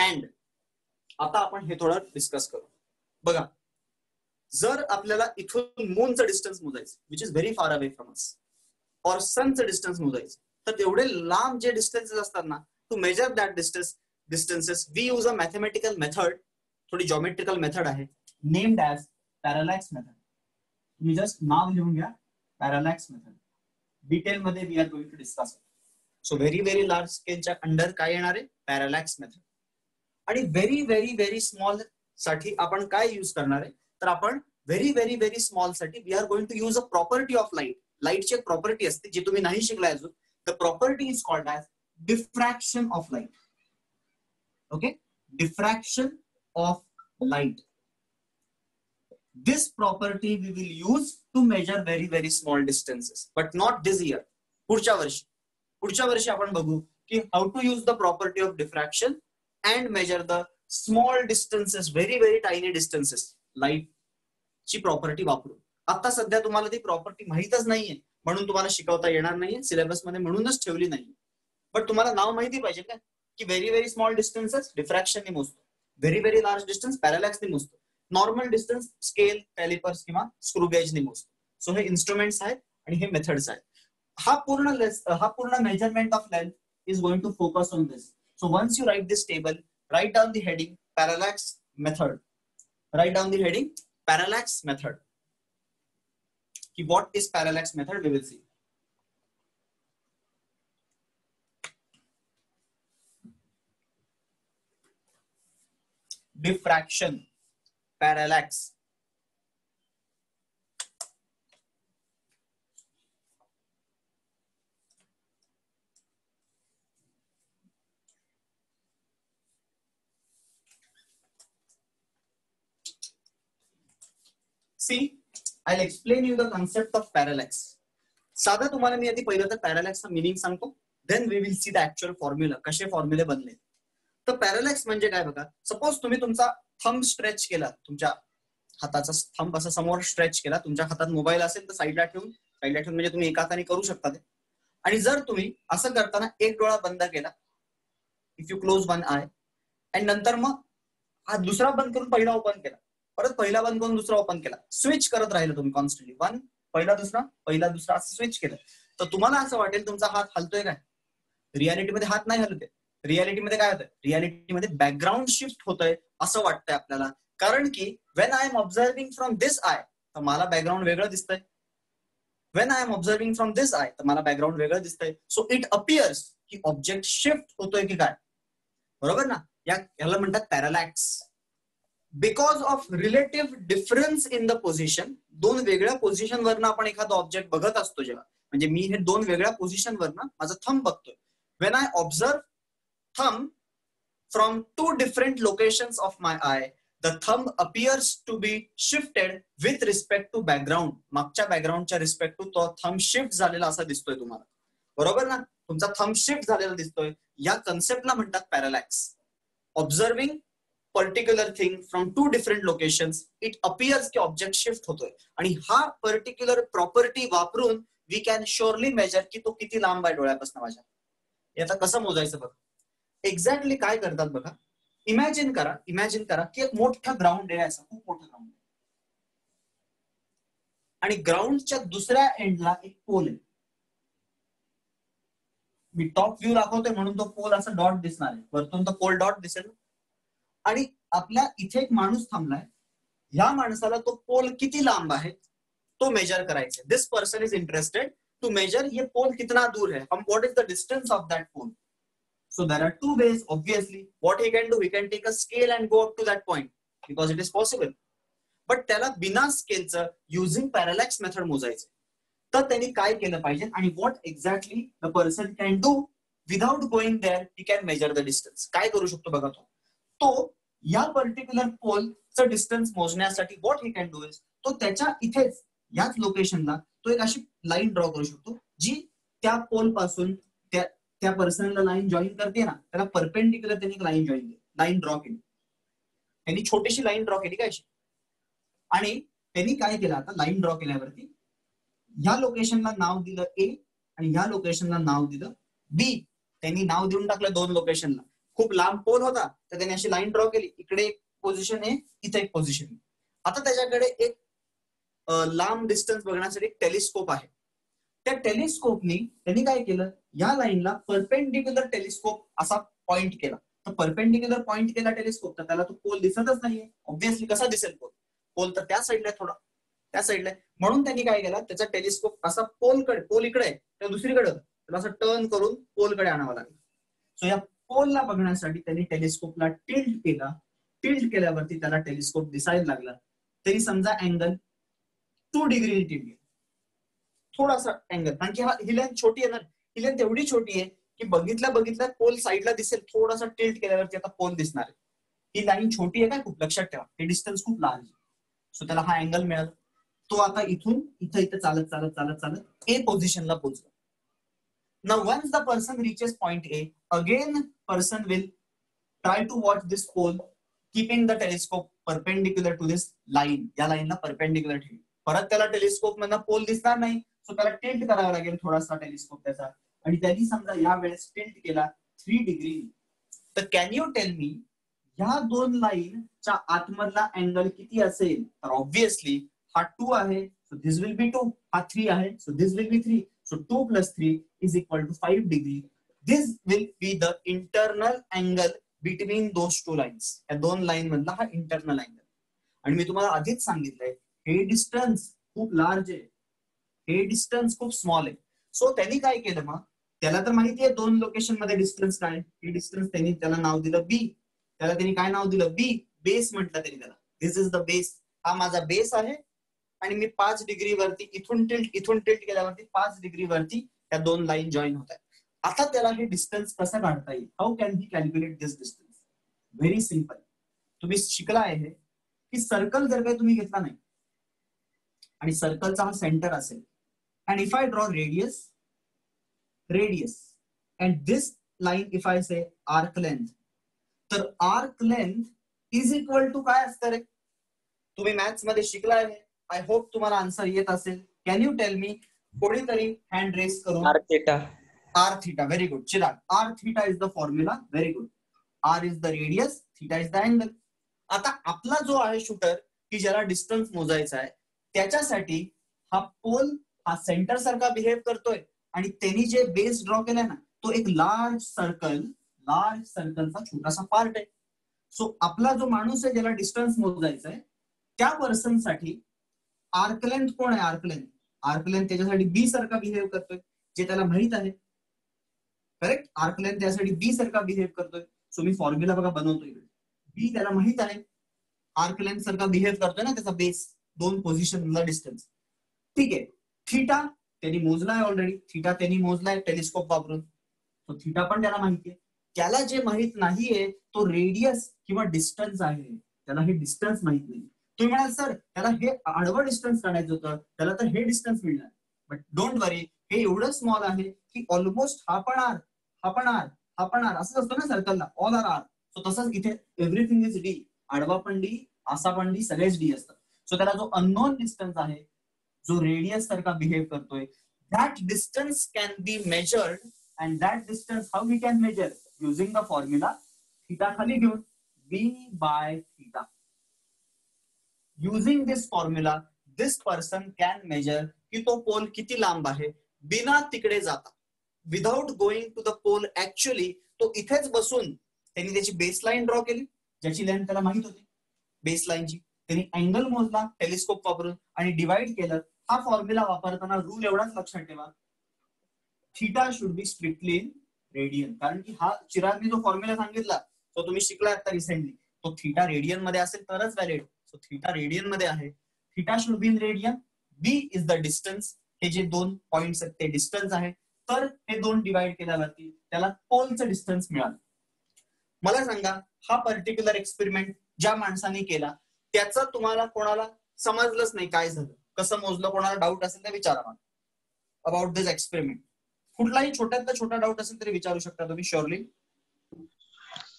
And आता आपण हे थोडं डिस्कस करू. बघा जर आपल्याला इथून मूनचं डिस्टन्स मोजायचं which is very far away from us और सनचं डिस्टन्स मोजायचं तर तेवढे लांब जे डिस्टन्सेस असतात ना to measure that distance distances we use a mathematical method थोडी जॉमेट्रिकल मेथड आहे नेम्ड ॲज पॅरालॅक्स मेथड तुम्ही जस्ट नाव लिहून घ्या पॅरालॅक्स मेथड डिटेल मध्ये we are going to discuss so very very large स्केलच्या under काय येणार आहे? पॅरालॅक्स मेथड आणि व्हेरी व्हेरी व्हेरी स्मॉलसाठी आपण काय युज करणार आहे? तर आपण very very very स्मॉलसाठी we are going to use a property of light लाईटची एक प्रॉपर्टी असते जी तुम्ही नाही शिकलाय अजून. The property is called as diffraction of light okay diffraction of light this property we will use to measure very very small distances but not this year. पुढच्या वर्षी. पुढच्या वर्षी आपण बघू की how to use the property of diffraction and measure the small distances very very tiny distances light ची property वापरून. आता सध्या तुम्हाला ती प्रॉपर्टी माहीतच नाहीये म्हणून तुम्हाला शिकवता येणार नाहीये सिलेबसमध्ये म्हणूनच ठेवली नाही. बट तुम्हाला नाव माहिती पाहिजे का? की व्हेरी व्हेरी स्मॉल डिस्टन्सेस डिफ्रॅक्शनने मोजतो. व्हेरी व्हेरी लार्ज डिस्टन्स पॅरालॅक्सने मोजतो. नॉर्मल डिस्टन्स स्केल कॅलिपर्स किंवा स्क्रूगेजने मोजतो. सो हे इन्स्ट्रुमेंट्स आहेत आणि हे मेथड्स आहेत. हा पूर्ण हा पूर्ण measurement of length is going to focus on this So once you write this table, write down the heading parallax method. Write down the heading parallax method. Okay, what is parallax method? We will see. Diffraction, parallax, see I explain you the concept of parallax साधा तुम्हाला मी आधी पहिलं तर पॅरालॅक्सचा meaning सांगतो then we will see the actual formula कसे फॉर्म्युले बनले. तर पॅरालॅक्स म्हणजे काय बघा सपोज तुम्ही तुमचा थंब स्ट्रेच केला तुमच्या हाताचा थंब असा समोर स्ट्रेच केला तुमच्या हातात मोबाईल असेल तर साईडला ठेवून साईडला ठेवून म्हणजे तुम्ही एका हाताने करू शकता ते. आणि जर तुम्ही असं करताना एक डोळा बंद केला if you close one eye and नंतर मग हा दुसरा बंद करून पहिला ओपन केला परत पहिला बंद करून दुसरा ओपन केला? स्विच करत राहिलं तुम्ही कॉन्स्टंटली वन पहिला दुसरा पहिला दुसरा असं स्विच केलं. तर तुम्हाला असं वाटेल तुमचा हात हलतोय काय? रियालिटीमध्ये हात नाही हलते रियालिटीमध्ये काय होतं रियालिटीमध्ये बॅकग्राऊंड शिफ्ट होतंय असं वाटतंय आपल्याला. कारण की when I am observing from this eye तर मला बॅकग्राऊंड वेगळं दिसतंय. When I am observing from this eye तर मला बॅकग्राऊंड वेगळं दिसतंय. सो इट अपियर्स की ऑब्जेक्ट शिफ्ट होतोय की काय? बरोबर ना? या याला म्हणतात parallax because of relative difference in the position दोन वेगळ्या पोझिशनवरनं आपण एखादा ऑब्जेक्ट बघत असतो जेव्हा. म्हणजे मी हे दोन वेगळ्या पोझिशनवरनं वरनं थंब बघतोय. When I observe thumb from two different location of my eye the thumb appears to be shifted with respect to background मागच्या बॅकग्राऊंडच्या रिस्पेक्ट टू तो थंब शिफ्ट झालेला असा दिसतोय तुम्हाला. बरोबर ना? तुमचा थंब शिफ्ट झालेला दिसतोय. या कन्सेप्टला म्हणतात parallax observing particular thing from two different locations it appears की ऑब्जेक्ट शिफ्ट होतोय आणि हा पर्टिक्युलर प्रॉपर्टी वापरून वी कॅन शुअरली मेजर की तो किती लांब आहे डोळ्यापासून माझ्या. आता कसं मोजायचं बघ. एक्झॅक्टली काय करतात बघा. इमॅजिन करा इमॅजिन करा की एक मोठा ग्राउंड आहे असं खूप मोठा ग्राउंड आहे. आणि ग्राउंडच्या दुसऱ्या एंडला एक पोल आहे. मी टॉप व्ह्यू दाखवतोय म्हणून तो पोल असा डॉट दिसणार आहे. वरतून तो पोल डॉट दिसेल. आणि आपल्या इथे एक माणूस थांबलाय. ह्या माणसाला तो पोल किती लांब आहे तो मेजर करायचा. This person is interested to measure ये पोल कितना दूर है हम what is the distance of that pole So there are two ways, obviously. What he can do, he can take a scale and go up to that point because it is possible. But त्याला बिना स्केलचं using parallax method मोजायचं तर त्यांनी काय केलं पाहिजे आणि what exactly the person can do without going there he can measure the distance काय करू शकतो बघा तो. तो या पर्टिक्युलर पोलचं डिस्टन्स मोजण्यासाठी what he can do is तो त्याच्या इथेच याच लोकेशनला तो एक अशी लाईन ड्रॉ करू शकतो जी त्या पोलपासून त्या त्या पर्सनला लाईन जॉईन करते ना त्याला परपेंडिक्युलर त्यांनी एक लाईन जॉईन केली. लाईन ड्रॉ केली. त्यांनी छोटीशी लाईन ड्रॉ केली काय आणि त्यांनी काय केलं आता? लाईन ड्रॉ केल्यावरती ह्या लोकेशनला नाव दिलं ए आणि ह्या लोकेशनला नाव दिलं बी त्यांनी नाव देऊन टाकलं दोन लोकेशनला खूप लांब पोल होता तर त्याने अशी लाईन ड्रॉ केली. इकडे एक पोझिशन आहे इथे एक पोझिशन आता त्याच्याकडे एक लांब डिस्टन्स बघण्यासाठी टेलिस्कोप आहे. त्या टेलिस्कोपनी त्यांनी काय केलं? या लाईनला परपेंडिक्युलर टेलिस्कोप असा पॉइंट केला. तर परपेंडिक्युलर पॉइंट केला टेलिस्कोप तर त्याला तो पोल दिसतच नाहीये. ऑब्व्हियसली कसा दिसेल पोल पोल तर त्या साईडला थोडा. त्या साईडला म्हणून त्यांनी काय केला? त्याचा टेलिस्कोप असा पोलकडे पोल इकडे आहे. त्या दुसरीकडे त्याला असं टर्न करून पोलकडे आणावं लागला. सो या पोलला बघण्यासाठी त्यांनी टेलिस्कोपला टिल्ट केला. टिल्ट केल्यावरती त्याला टेलिस्कोप दिसायला लागला. तरी समजा अँगल टू डिग्री टिल्ट थोडासा अँगल. कारण की हा ही लेन छोटी आहे ना. ही लेन एवढी छोटी आहे की बघितल्या बघितल्या पोल साईडला दिसेल. थोडासा टिल्ट केल्यावरती आता पोल दिसणार आहे. ही लाईन छोटी आहे काय? खूप लक्षात ठेवा. हे डिस्टन्स खूप लहान आहे. सो त्याला हा अँगल मिळाला. तो आता इथून इथं इथं चालत चालत चालत चालत ए पोझिशनला पोहोचला. ना once the person reaches point A again person will try to watch this pole keeping the telescope perpendicular to this line या लाईनला परपेंडिक्युलर ठेवी. परत त्याला टेलिस्कोप मधनं पोल दिसणार नाही. सो त्याला टिल्ट करावा लागेल थोडासा टेलिस्कोप त्याचा. आणि त्यांनी समजा या वेळेस टिल्ट केला थ्री डिग्री तर कॅन यू टेल मी ह्या दोन लाईनच्या आतमधला अँगल किती असेल? तर ऑब्विसली हा टू आहे. So this will be two हा थ्री आहे. So this will be three so two plus three is equal to five degree this will be the internal angle between those two lines. या दोन line मधला हा internal angle आणि मी तुम्हाला आधीच सांगितलंय हे डिस्टन्स खूप लार्ज आहे. हे डिस्टन्स खूप स्मॉल आहे. सो त्यांनी काय केलं मग? त्याला तर माहिती आहे दोन लोकेशनमध्ये डिस्टन्स काय हे डिस्टन्स त्यांनी त्याला नाव दिलं बी त्याला त्यांनी काय नाव दिलं? बी बेस म्हटलं त्यांनी त्याला. दिस इज द बेस हा माझा बेस आहे. आणि मी पाच डिग्री वरती इथून टिल्ट इथून टिल्ट केल्यावरती पाच डिग्री वरती त्या दोन लाईन जॉईन होत आहेत. आता त्याला हे डिस्टन्स कसं काढता येईल? How can he calculate this distance very simple तुम्ही शिकला आहे की सर्कल जर काही तुम्ही घेतला नाही आणि सर्कलचा हा सेंटर असेल and if I draw radius radius and this line if I say arc length तर arc length is equal to काय असतं रे? तुम्ही मॅथ्समध्ये शिकला आहे आय होप तुम्हाला आन्सर येत असेल. कॅन यू टेल मी कोणीतरी हँड रेस करून R theta R theta very good Chirag R theta is the formula very good R is the radius theta is the angle आता आपला जो आहे shooter की ज्याला डिस्टन्स मोजायचा आहे त्याच्यासाठी हा पोल हा सेंटर सारखा बिहेव करतोय. आणि त्यांनी जे बेस ड्रॉ केलाय ना तो एक लार्ज सर्कल लार्ज सर्कलचा छोटासा पार्ट आहे. सो आपला जो माणूस आहे ज्याला डिस्टन्स मोजायचा आहे त्या पर्सनसाठी आर्क लेंथ कोण आहे? आर्क आर्कलेन त्याच्यासाठी बी सारखा बिहेव करतोय जे त्याला माहीत आहे. करेक्ट आर्क त्यासाठी बी सारखा बिहेव करतोय. सो मी फॉर्म्युला बघा बनवतो इकडे बी त्याला माहीत आहे. आर्क सारखा बिहेव करतोय ना त्याचा बेस दोन पोझिशनला डिस्टन्स ठीक आहे. थिटा त्यांनी मोजलाय ऑलरेडी थिटा त्यांनी मोजलाय टेलिस्कोप वापरून. तो थिटा पण त्याला माहिती आहे. त्याला जे माहीत नाहीये तो रेडियस किंवा डिस्टन्स आहे. त्याला हे डिस्टन्स माहीत नाही तुम्ही म्हणाल सर त्याला हे आडवं डिस्टन्स काढायचं होतं. त्याला तर हे डिस्टन्स मिळणार. बट डोंट वरी हे एवढं स्मॉल आहे की ऑलमोस्ट हा पण आर हा पण आर हा पण आर असंच असतो ना सर्कलला ऑल आर आर सो तसंच इथे एव्हरीथिंग इज डी आडवा पण डी असा पण डी सगळेच डी असतात. सो त्याला जो अननोन डिस्टन्स आहे जो रेडियस सारखा बिहेव करतोय that distance can be measured and that distance how we can measure using the formula theta खाली घेऊन B by theta using this formula this person can measure की तो पोल किती लांब आहे. बिना तिकडे जाता. Without going to the pole actually तो इथेच बसून त्यांनी त्याची बेस लाईन ड्रॉ केली. ज्याची लेंथ त्याला माहीत होती. बेसलाईनची त्यांनी अँगल मोजला टेलिस्कोप वापरून आणि डिवाइड केलं. हा फॉर्म्युला वापरताना रूल एवढाच लक्षात ठेवा. Theta should be strictly in radian कारण की हा चिरागने जो फॉर्म्युला सांगितला तो तुम्ही शिकला आता रिसेंटली तो थिटा रेडियनमध्ये असेल तरच व्हॅलिड सो थिटा रेडियनमध्ये आहे. Theta should be in radian B is the distance हे जे दोन पॉइंट आहेत ते डिस्टन्स आहे. तर हे दोन डिवाइड केल्यावरती त्याला पोलचं डिस्टन्स मिळालं. मला सांगा हा पर्टिक्युलर एक्सपेरिमेंट ज्या माणसाने केला त्याचं तुम्हाला कोणाला समजलंच नाही काय झालं. कसं मोजलं कोणाला डाऊट असेल तर विचारा मला. अबाउट दिस एक्सपेरिमेंट कुठलाही छोट्यातला छोटा डाऊट असेल तरी विचारू शकता तुम्ही शुअरली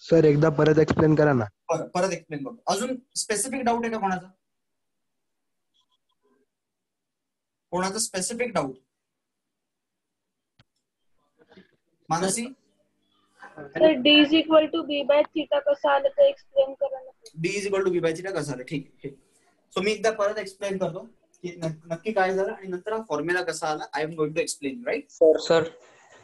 सर एकदा परत एक्सप्लेन करा ना. परत एक्सप्लेन करतो अजून स्पेसिफिक डाऊट आहे का कोणाचा? कोणाचा specific doubt Mansi? Sir D is equal to B by theta कसं आलं ते एक्सप्लेन करा. D is equal to B by theta कसं आलं? ठीक आहे सो मी एकदा परत एक्सप्लेन करतो. की नक्की काय झालं आणि नंतर हा फॉर्म्युला कसा आला I am going to explain right sir sir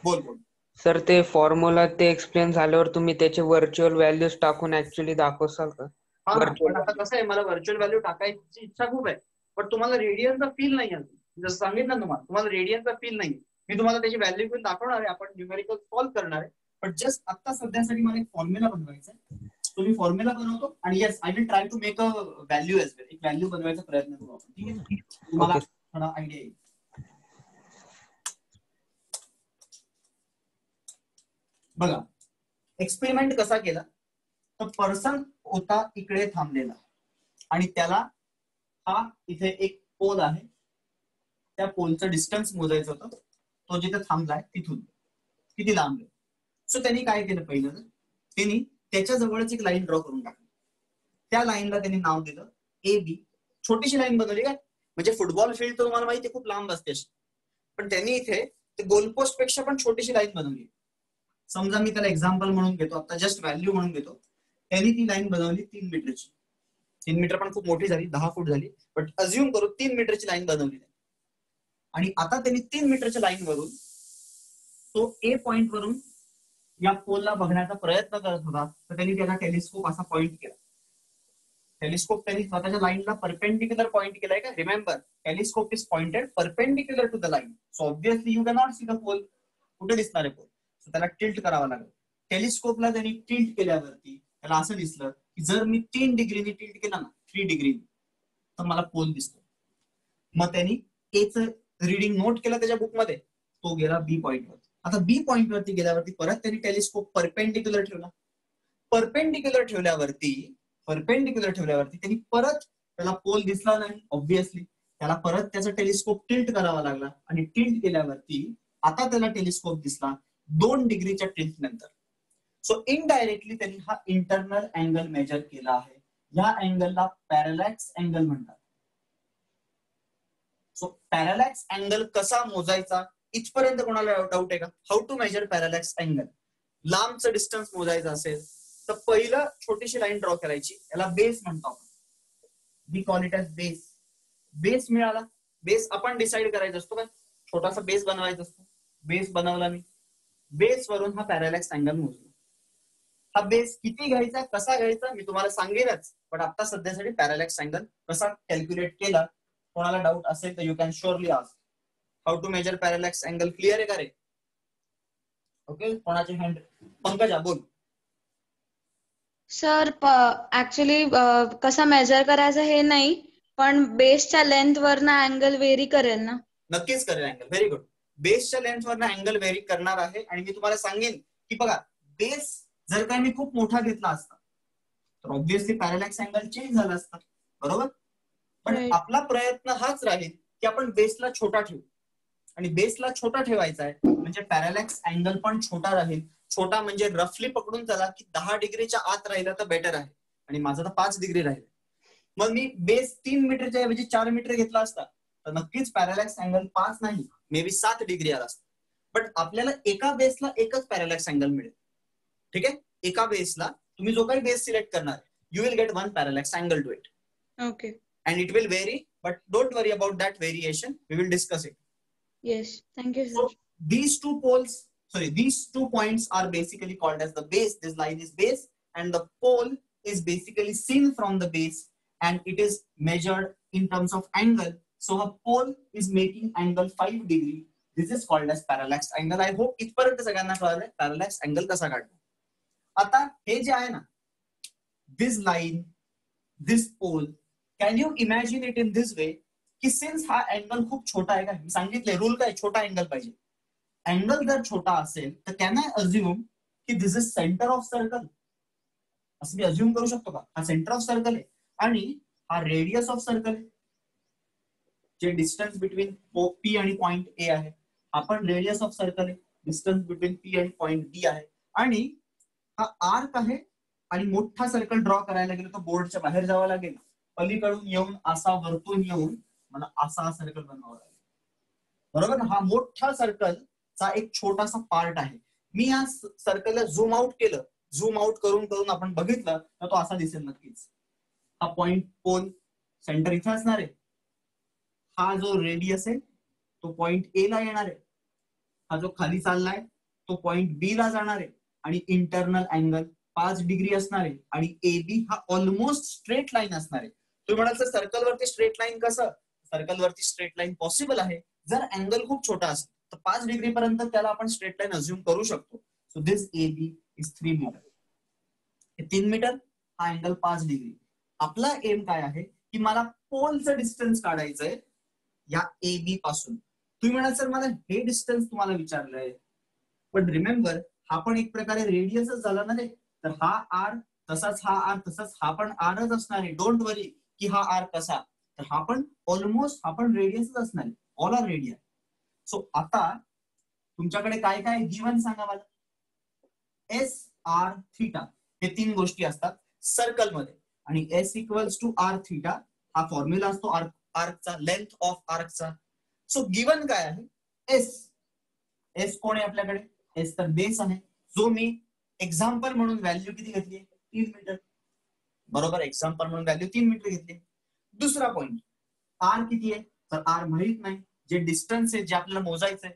बोल बोल. सर ते फॉर्म्युला ते एक्सप्लेन झाल्यावर तुम्ही त्याचे व्हर्च्युअल व्हॅल्यूज टाकून ऍक्च्युली दाखवसाल का? हा ना, Virtual पण आता कसं आहे मला व्हर्च्युअल व्हॅल्यू टाकायची इच्छा खूप आहे. पण तुम्हाला रेडियनचा फील नाही जसं सांगितलं ना तुम्हाला तुम्हाला रेडियनचा फील नाही मी तुम्हाला त्याची व्हॅल्यू पण दाखवणार आहे आपण न्यूमेरिकल सॉल्व्ह करणार आहे. पण जस्ट आता सध्यासाठी मला एक फॉर्म्युला बनवायचा आहे. तो मी फॉर्म्युला बनवतो आणि yes I will try to make a value as well एक व्हॅल्यू बनवायचा प्रयत्न करू आपण. ठीक आहे? तुम्हाला Okay. थोडा आयडिया येईल. बघा एक्सपेरिमेंट कसा केला? तर पर्सन होता इकडे थांबलेला. आणि त्याला हा इथे एक पोल आहे. त्या पोलचं डिस्टन्स मोजायचं होतं. तो जिथे थांबलाय तिथून. किती लांब आहे? सो त्यांनी काय केलं पहिलं? तर त्यांनी त्याच्या जवळच एक लाईन ड्रॉ करून टाकली. त्या लाईनला त्यांनी नाव दिलं ए बी छोटीशी लाईन बनवली काय? म्हणजे फुटबॉल फील्ड तर तुम्हाला माहिती आहे खूप लांब असते पण त्यांनी इथे गोलपोस्टपेक्षा पण छोटीशी लाईन बनवली समजा मी त्याला एक्झाम्पल म्हणून घेतो आता जस्ट व्हॅल्यू म्हणून घेतो. त्यांनी ती लाईन बनवली तीन मीटरची तीन मीटर पण खूप मोठी झाली दहा फूट झाली बट अज्युम करू तीन मीटरची लाईन बनवली आणि आता त्यांनी तीन मीटरच्या लाईन वरून तो ए पॉइंट वरून या पोलला बघण्याचा प्रयत्न करत होता तर त्यांनी त्याला टेलिस्कोप असा पॉइंट केला. टेलिस्कोप त्यांनी स्वतःच्या लाईनला परपेंडिक्युलर पॉइंट केलाय का? Remember telescope is pointed perpendicular to the line so obviously you cannot see the pole कुठे दिसणार आहे पोल त्याला टिल्ट करावा लागेल. टेलिस्कोपला त्यांनी टिल्ट केल्यावरती त्याला असं दिसलं की जर मी तीन डिग्रीनी टिल्ट केला ना थ्री डिग्रीनी तर मला पोल दिसतो. मग त्यांनी एच रिडिंग नोट केलं त्याच्या बुकमध्ये तो गेला बी पॉइंटवर आता बी पॉइंट वरती गेल्यावरती परत त्यांनी टेलिस्कोप परपेंडिक्युलर ठेवला. परपेंडिक्युलर ठेवल्यावरती परपेंडिक्युलर ठेवल्यावरती त्यांनी परत त्याला पोल दिसला नाही ऑब्विसली त्याला परत त्याचा टेलिस्कोप टिल्ट करावा लागला. आणि टिल्ट केल्यावरती आता त्याला टेलिस्कोप दिसला. दोन डिग्रीच्या टिल्ट नंतर. सो इनडायरेक्टली त्यांनी हा इंटरनल अँगल मेजर केला आहे. या अँगलला पॅरलॅक्स अँगल म्हणतात. सो पॅरलॅक्स अँगल कसा मोजायचा? इथपर्यंत कोणाला डाऊट आहे का? How to measure parallax angle लांबचं डिस्टन्स मोजायचं असेल तर पहिलं छोटीशी लाईन ड्रॉ करायची. याला बेस म्हणतो आपण. We call it as base base मिळाला. बेस आपण डिसाईड करायचा असतो काय छोटासा बेस बनवायचा असतो. बेस बनवला मी. बेस वरून हा पॅरलॅक्स अँगल मोजला हा बेस किती घ्यायचा कसा घ्यायचा मी तुम्हाला सांगेनच. पण आता सध्यासाठी पॅरलॅक्स अँगल कसा कॅल्क्युलेट केला कोणाला डाऊट असेल तर you can surely ask how to measure parallax angle clear आहे का रे? ओके कोणाची हँड पंकजा बोल. सर ऍक्च्युली कसा मेजर करायचा हे नाही पण बेसच्या लेंथ वरनं अँगल व्हेरी करेल ना. नक्कीच करेल अँगल व्हेरी गुड बेसच्या लेन्थ वरनं अँगल व्हेरी करणार आहे. आणि मी तुम्हाला सांगेन की बघा बेस जर का मी खूप मोठा घेतला असता तर ऑब्विसली पॅरलॅक्स अँगल चेंज झाला असता. बरोबर? पण. आपला प्रयत्न हाच राहील की आपण बेसला छोटा ठेवू. आणि बेसला छोटा ठेवायचा आहे म्हणजे पॅरलॅक्स अँगल पण छोटा राहील. छोटा म्हणजे रफली पकडून चला की दहा डिग्रीच्या आत राहिला तर बेटर आहे. आणि माझा तर पाच डिग्री राहील. मग मी बेस तीन मीटरच्या ऐवजी चार मीटर घेतला असता तर नक्कीच पॅरलॅक्स अँगल पाच नाही. मे बी सात डिग्री आला असता बट आपल्याला एका बेसला एकच पॅरलॅक्स अँगल मिळेल ठीक आहे एका बेसला तुम्ही जो काही बेस सिलेक्ट करणार you will get one parallax angle to it okay and it will vary but don't worry about that variation we will discuss it yes thank you so sir these two poles sorry these two points are basically called as the base this line is base and the pole is basically seen from the base and it is measured in terms of angle so a pole is making angle 5 degree. This is called as parallax angle. I hope इथपर्यंत सगळ्यांना कळालंय parallax angle कसा काढतो. आता हे जे आहे ना this line this pole can you imagine it in this way? की सिन्स हा अँगल खूप छोटा आहे का? मी सांगितलंय रूल काय? छोटा अँगल पाहिजे. अँगल जर छोटा असेल तर कॅन आय अज्युम की this is centre of circle असं मी अज्युम करू शकतो का? हा सेंटर ऑफ सर्कल आहे. आणि हा रेडियस ऑफ सर्कल आहे. जे डिस्टन्स बिटवीन पी आणि पॉइंट ए आहे आपण रेडियस ऑफ सर्कल आहे डिस्टन्स बिटवीन पी आणि पॉइंट बी आहे. आणि हा आर्क आहे आणि मोठा सर्कल ड्रॉ करायला गेलो तर बोर्डच्या बाहेर जावं लागेल. पलीकडून येऊन असा वरतून येऊन मला असा सर्कल बनवावा लागेल. बरोबर ना? हा मोठा सर्कलचा एक छोटासा पार्ट आहे. मी या सर्कलला झूम आउट केलं. झूम आउट करून करून आपण बघितलं तर तो असा दिसेल नक्कीच. हा पॉइंट पोल सेंटर इथे असणार आहे. हा जो रेडियस आहे तो पॉइंट ए ला येणार आहे. हा जो खाली चाललाय तो पॉइंट बी ला जाणार आहे. आणि इंटरनल अँगल पाच डिग्री असणार आहे. आणि ए बी हा ऑलमोस्ट स्ट्रेट लाईन असणार आहे. तुम्ही म्हणाल सर सर्कल वरती स्ट्रेट लाईन कसं? सर्कल वरती स्ट्रेट लाईन पॉसिबल आहे. जर अँगल खूप छोटा असेल तर पाच डिग्री पर्यंत त्याला आपण स्ट्रेट लाईन अज्युम करू शकतो. So this A B is three metre हे तीन मीटर हा अँगल पाच डिग्री आपला एम काय आहे? की मला पोलचं डिस्टन्स काढायचं आहे या ए बी पासून. तुम्ही म्हणाल सर मला हे डिस्टन्स तुम्हाला विचारलंय. पण रिमेंबर हा पण एक प्रकारे रेडियसच झाला ना रे. तर हा आर तसाच हा आर तसाच हा पण आरच असणार आहे. डोंट वरी की हा आर कसा. तर हा पण ऑलमोस्ट हा पण रेडियसच असणार आहे. ऑल आर रेडियस सो आता तुमच्याकडे काय काय गिवन सांगा मला. एस आर थिटा हे तीन गोष्टी असतात. सर्कलमध्ये. आणि S equals to R theta हा फॉर्म्युला असतो आर्क आर्कचा लेंथ ऑफ आर्कचा. सो गिवन काय आहे? एस एस कोण आहे आपल्याकडे? एस तर बेस आहे. जो मी एक्झाम्पल म्हणून व्हॅल्यू किती घेतली तीन मीटर बरोबर? एक्झाम्पल म्हणून व्हॅल्यू तीन मीटर घेतली दुसरा पॉइंट आर किती आहे? तर आर माहीत नाही. जे डिस्टन्स आहे जे आपल्याला मोजायचं आहे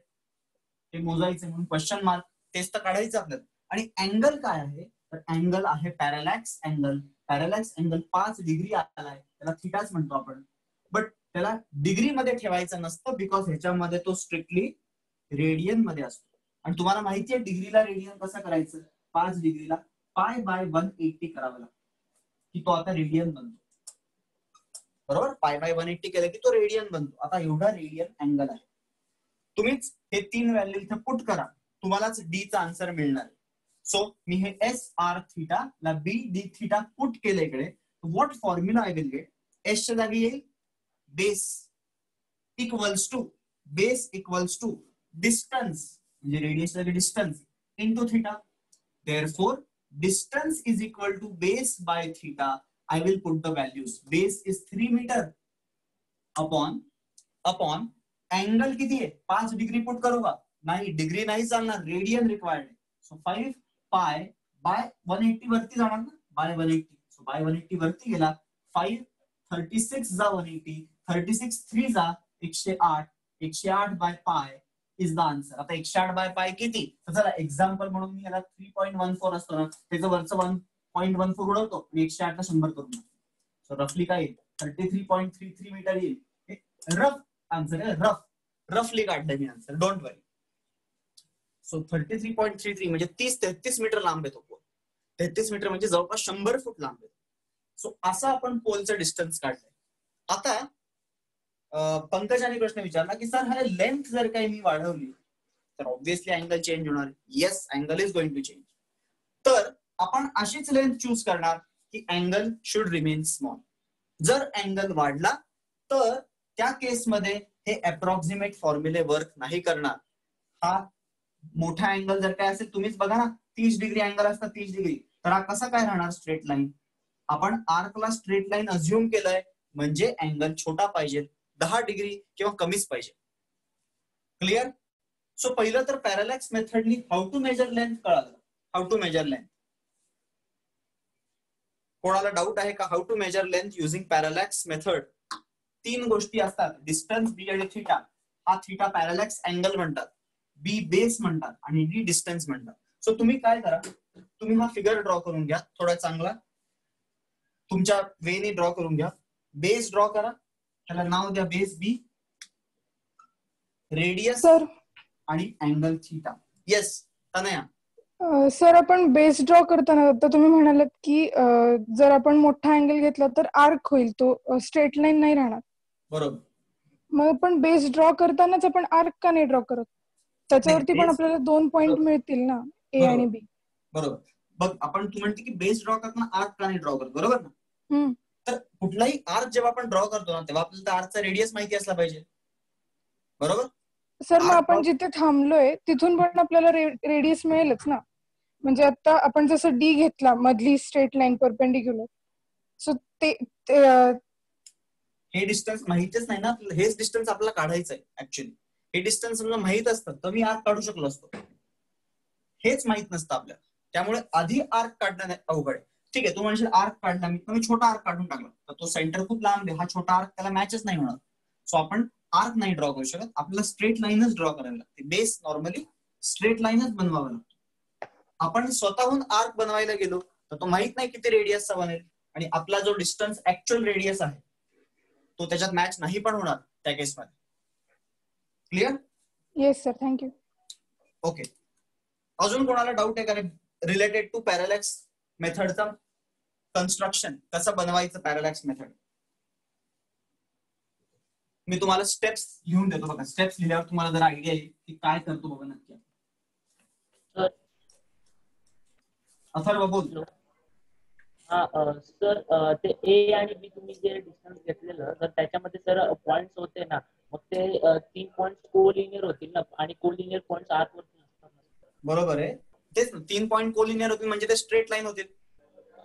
ते मोजायचं म्हणून क्वेश्चन मार्क तेच तर काढायचं आपल्याला. आणि अँगल काय आहे? तर अँगल आहे पॅरालॅक्स अँगल पॅरालॅक्स अँगल पाच डिग्री आलाय त्याला थिटाच म्हणतो आपण. बट त्याला डिग्री मध्ये ठेवायचं नसतं बिकॉज ह्याच्यामध्ये तो स्ट्रिक्टली रेडियनमध्ये असतो. आणि तुम्हाला माहिती आहे डिग्रीला रेडियन कसं करायचं? पाच डिग्रीला पाय बाय वन एट्टी करावं लागतं. की तो आता रेडियन बनतो. बरोबर? पाय बाय वन एट्टी केलं की तो रेडियन बनतो. आता एवढा रेडियन अँगल आहे. तुम्हीच हे तीन व्हॅल्यू इथे पुट करा. तुम्हालाच डी चा आन्सर मिळणार सो मी हे एस आर थिटा ला बी डी थिटा पुट केलं इकडे. What formula I will get S च्या जागी येईल. To base equals to distance म्हणजे रेडियस जागी distance into theta therefore, distance is equal to base by theta. I will put the values. Base is 3 meter upon upon angle किती आहे पाच degree put करू का नाही डिग्री नाही चालणार रेडियन रिक्वायर्ड आहे so five pi by one eighty वरती जाणार ना? By one eighty so by one eighty वरती गेला फाईव्ह थर्टी सिक्स जा one eighty thirty six three जा एकशे आठ एकशे आठ बाय पाय इज द आन्सर आता एकशे आठ बाय पाय किती? तर चला एक्झाम्पल म्हणून मी याला थ्री पॉईंट वन फोर असतो ना त्याचं वरचं वन पॉईंट वन फोर उडवतो आणि एकशे आठला शंभर करून सो रफली काय येईल? Thirty three point three three meter येईल रफ आन्सर आहे रफ रफली काढलं मी answer don't worry so thirty three point three three म्हणजे तीस तेहतीस मीटर लांब येतो पोल तेहतीस मीटर म्हणजे जवळपास शंभर फूट लांब येतो. सो असा आपण पोलचं डिस्टन्स काढलंय. आता पंकजाने प्रश्न विचारला की सर हा लेंथ जर काही मी वाढवली तर ऑब्विसली अँगल चेंज होणार. Yes angle is going to change तर आपण अशीच लेंथ चूज करणार की अँगल शुड रिमेन स्मॉल जर अँगल वाढला तर त्या केसमध्ये हे अप्रॉक्सिमेट फॉर्म्युले वर्क नाही करणार. हा मोठा अँगल जर काय असेल तुम्हीच बघा ना तीस डिग्री अँगल असता तीस डिग्री तर हा कसा काय राहणार स्ट्रेट लाईन आपण आर्कला स्ट्रेट लाईन अझ्युम केलंय म्हणजे अँगल छोटा पाहिजे. दहा डिग्री किंवा कमीच पाहिजे. क्लिअर सो पहिलं तर पॅरालॅक्स मेथडनी हाऊ टू मेजर लेंथ कळालं. हाऊ टू मेजर लेंथ कोणाला डाऊट आहे का? How to measure length using parallax method तीन गोष्टी असतात. डिस्टन्स बी आणि थिटा हा थिटा पॅरालॅक्स अँगल म्हणतात. बी बेस म्हणतात आणि डी डिस्टन्स म्हणतात. सो तुम्ही काय करा? तुम्ही हा फिगर ड्रॉ करून घ्या. थोडा चांगला. तुमच्या वेने ड्रॉ करून घ्या. बेस ड्रॉ करा. त्याला नाव द्या बेस बी. Radius sir. आणि angle theta. Yes Tanaya. Sir आपण बेस ड्रॉ करताना आता तुम्ही म्हणालात की जर आपण मोठा अँगल घेतला तर आर्क होईल तो स्ट्रेट लाईन नाही राहणार. बरोबर. मग आपण बेस ड्रॉ करतानाच आपण आर्क का नाही ड्रॉ करत? त्याच्यावरती पण आपल्याला दोन पॉइंट. मिळतील ना ए. आणि बी. बरोबर. बघ आपण तू म्हणते की बेस ड्रॉ करताना आर्क का नाही ड्रॉ करत बरोबर ना? कुठलाही आर्क जेव्हा आपण ड्रॉ करतो ना तेव्हा आपल्याला आर्कचा रेडियस माहिती असला पाहिजे. बरोबर? सर मग आपण जिथे थांबलोय तिथून पण आपल्याला रेडियस मिळेलच ना. म्हणजे आता आपण जसं डी घेतला मधली स्ट्रेट लाईन परपेंडिक्युलर सो ते हे डिस्टन्स माहितीच नाही ना. हेच डिस्टन्स आपल्याला काढायचं आहे ऍक्च्युली हे डिस्टन्स समजा माहीत असतं तर मी आर्क काढू शकलो असतो. हेच माहीत नसतं आपल्याला. त्यामुळे आधी आर्क काढणं अवघड आहे. ठीक आहे तू म्हणशील आर्क काढला मी. मी छोटा आर्क काढून टाकला. तर तो सेंटर खूप लांब आहे. हा छोटा आर्क त्याला मॅचच नाही होणार. सो आपण आर्क नाही ड्रॉ करू शकत. आपल्याला स्ट्रेट लाईनच ड्रॉ करावी लागते. बेस नॉर्मली स्ट्रेट लाईनच बनवावा लागतो. आपण स्वतःहून आर्क बनवायला गेलो तर तो माहीत नाही किती रेडियसचा बनेल. आणि आपला जो डिस्टन्स ऍक्च्युअल रेडियस आहे तो त्याच्यात मॅच नाही पण होणार त्या केसमध्ये clear yes sir thank you okay अजून कोणाला डाऊट आहे? का रिलेटेड टू पॅरालॅक्स मेथडचा कन्स्ट्रक्शन कसं बनवायचं पॅरालॅक्स मेथड मी तुम्हाला स्टेप्स लिहून देतो बघा. स्टेप्स लिहिल्यावर तुम्हाला जर आयडिया येईल की काय करतो बघा नक्की. सर. अथर्व बोल. हा सर ते ए आणि बी तुम्ही जे डिस्टन्स घेतलेलं तर त्याच्यामध्ये सर पॉइंट्स होते ना मग ते तीन पॉइंट कोलिनियर होतील ना आणि कोलिनियर पॉइंट आत. बरोबर आहे. तेच ना तीन पॉईंट कोलिनियर होतील म्हणजे ते स्ट्रेट लाईन होतील.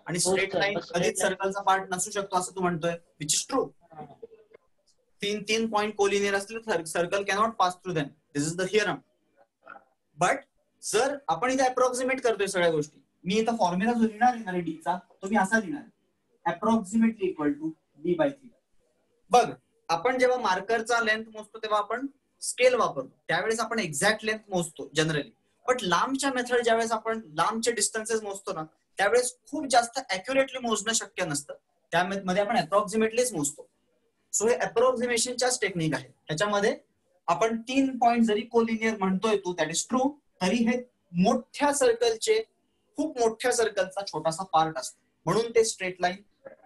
आणि हो, स्ट्रेट. लाईन कधीच सर्कलचा पार्ट नसू शकतो असं तू म्हणतोय विच इज ट्रू. तीन तीन पॉईंट कोलिनियर असतील circle cannot pass through them this is the theorem but जर आपण इथे अप्रॉक्सिमेट करतोय सगळ्या गोष्टी मी इथं फॉर्म्युला जो लिहिणार आहे ना डीचा तो मी असा लिहिणार approximately equal to D by three बघ आपण जेव्हा मार्करचा लेंथ मोजतो तेव्हा आपण स्केल वापरतो. त्यावेळेस आपण एक्झॅक्ट लेंथ मोजतो जनरली बट लांबच्या मेथड ज्यावेळेस आपण लांबचे डिस्टन्सेस मोजतो ना त्यावेळेस खूप जास्त अॅक्युरेटली मोजणं शक्य नसतं. त्यामध्ये आपण अप्रॉक्सिमेटलीच मोजतो. सो हे अप्रॉक्सिमेशनच्याच टेक्निक आहे त्याच्यामध्ये आपण तीन पॉइंट जरी कोलिनियर म्हणतोय तू दॅट इज ट्रू तरी हे मोठ्या सर्कलचे खूप मोठ्या सर्कलचा छोटासा पार्ट असतो. म्हणून ते straight line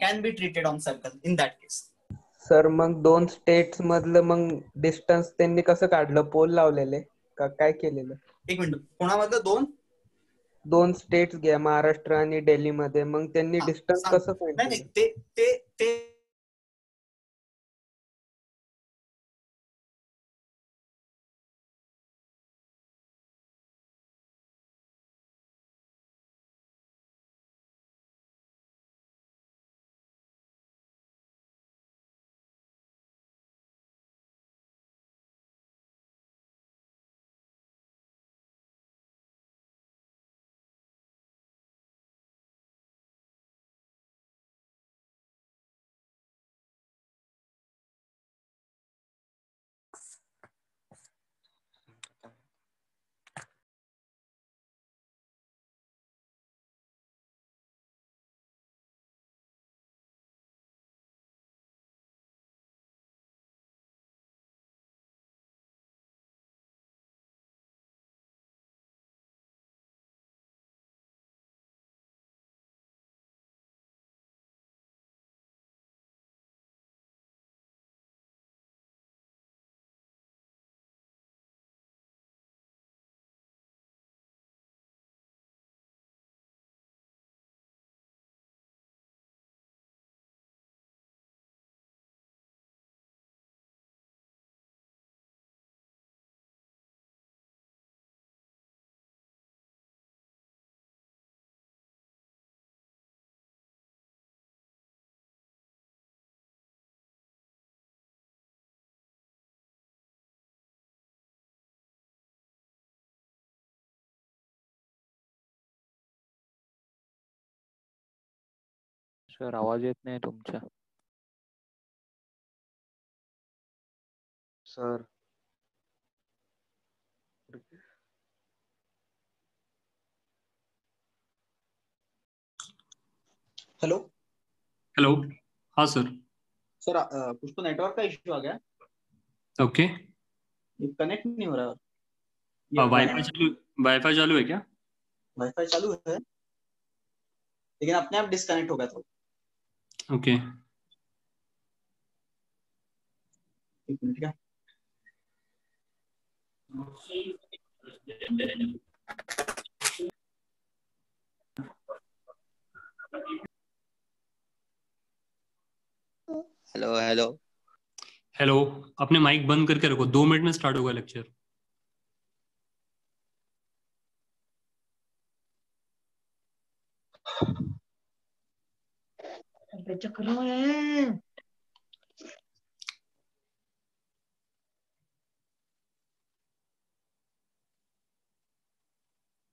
can be treated on circle in that case sir मग दोन स्टेट्स मधलं मग डिस्टन्स त्यांनी कसं काढलं? पोल लावलेले? का काय केलेलं? एक मिनिट. कोणामधलं? दोन? दोन स्टेट्स घ्या महाराष्ट्र आणि दिल्ली मध्ये मग त्यांनी डिस्टन्स. कसं नाही? ते ते सर आवाज़ येत नाही तुमचा सर. हेलो. हेलो. हाँ सर. सर कुछ तो नेटवर्क का इश्यू आ गया. ओके. okay. कनेक्ट नहीं हो रहा. वाईफाई चालू वाईफाई चालू है क्या? वाईफाई चालू है. लेकिन अपने आप डिस्कनेक्ट हो गया था. ओके एक मिनट क्या हेलो हेलो हेलो अपने माइक बंद करके रखो। दो मिनट में स्टार्ट होगा लेक्चर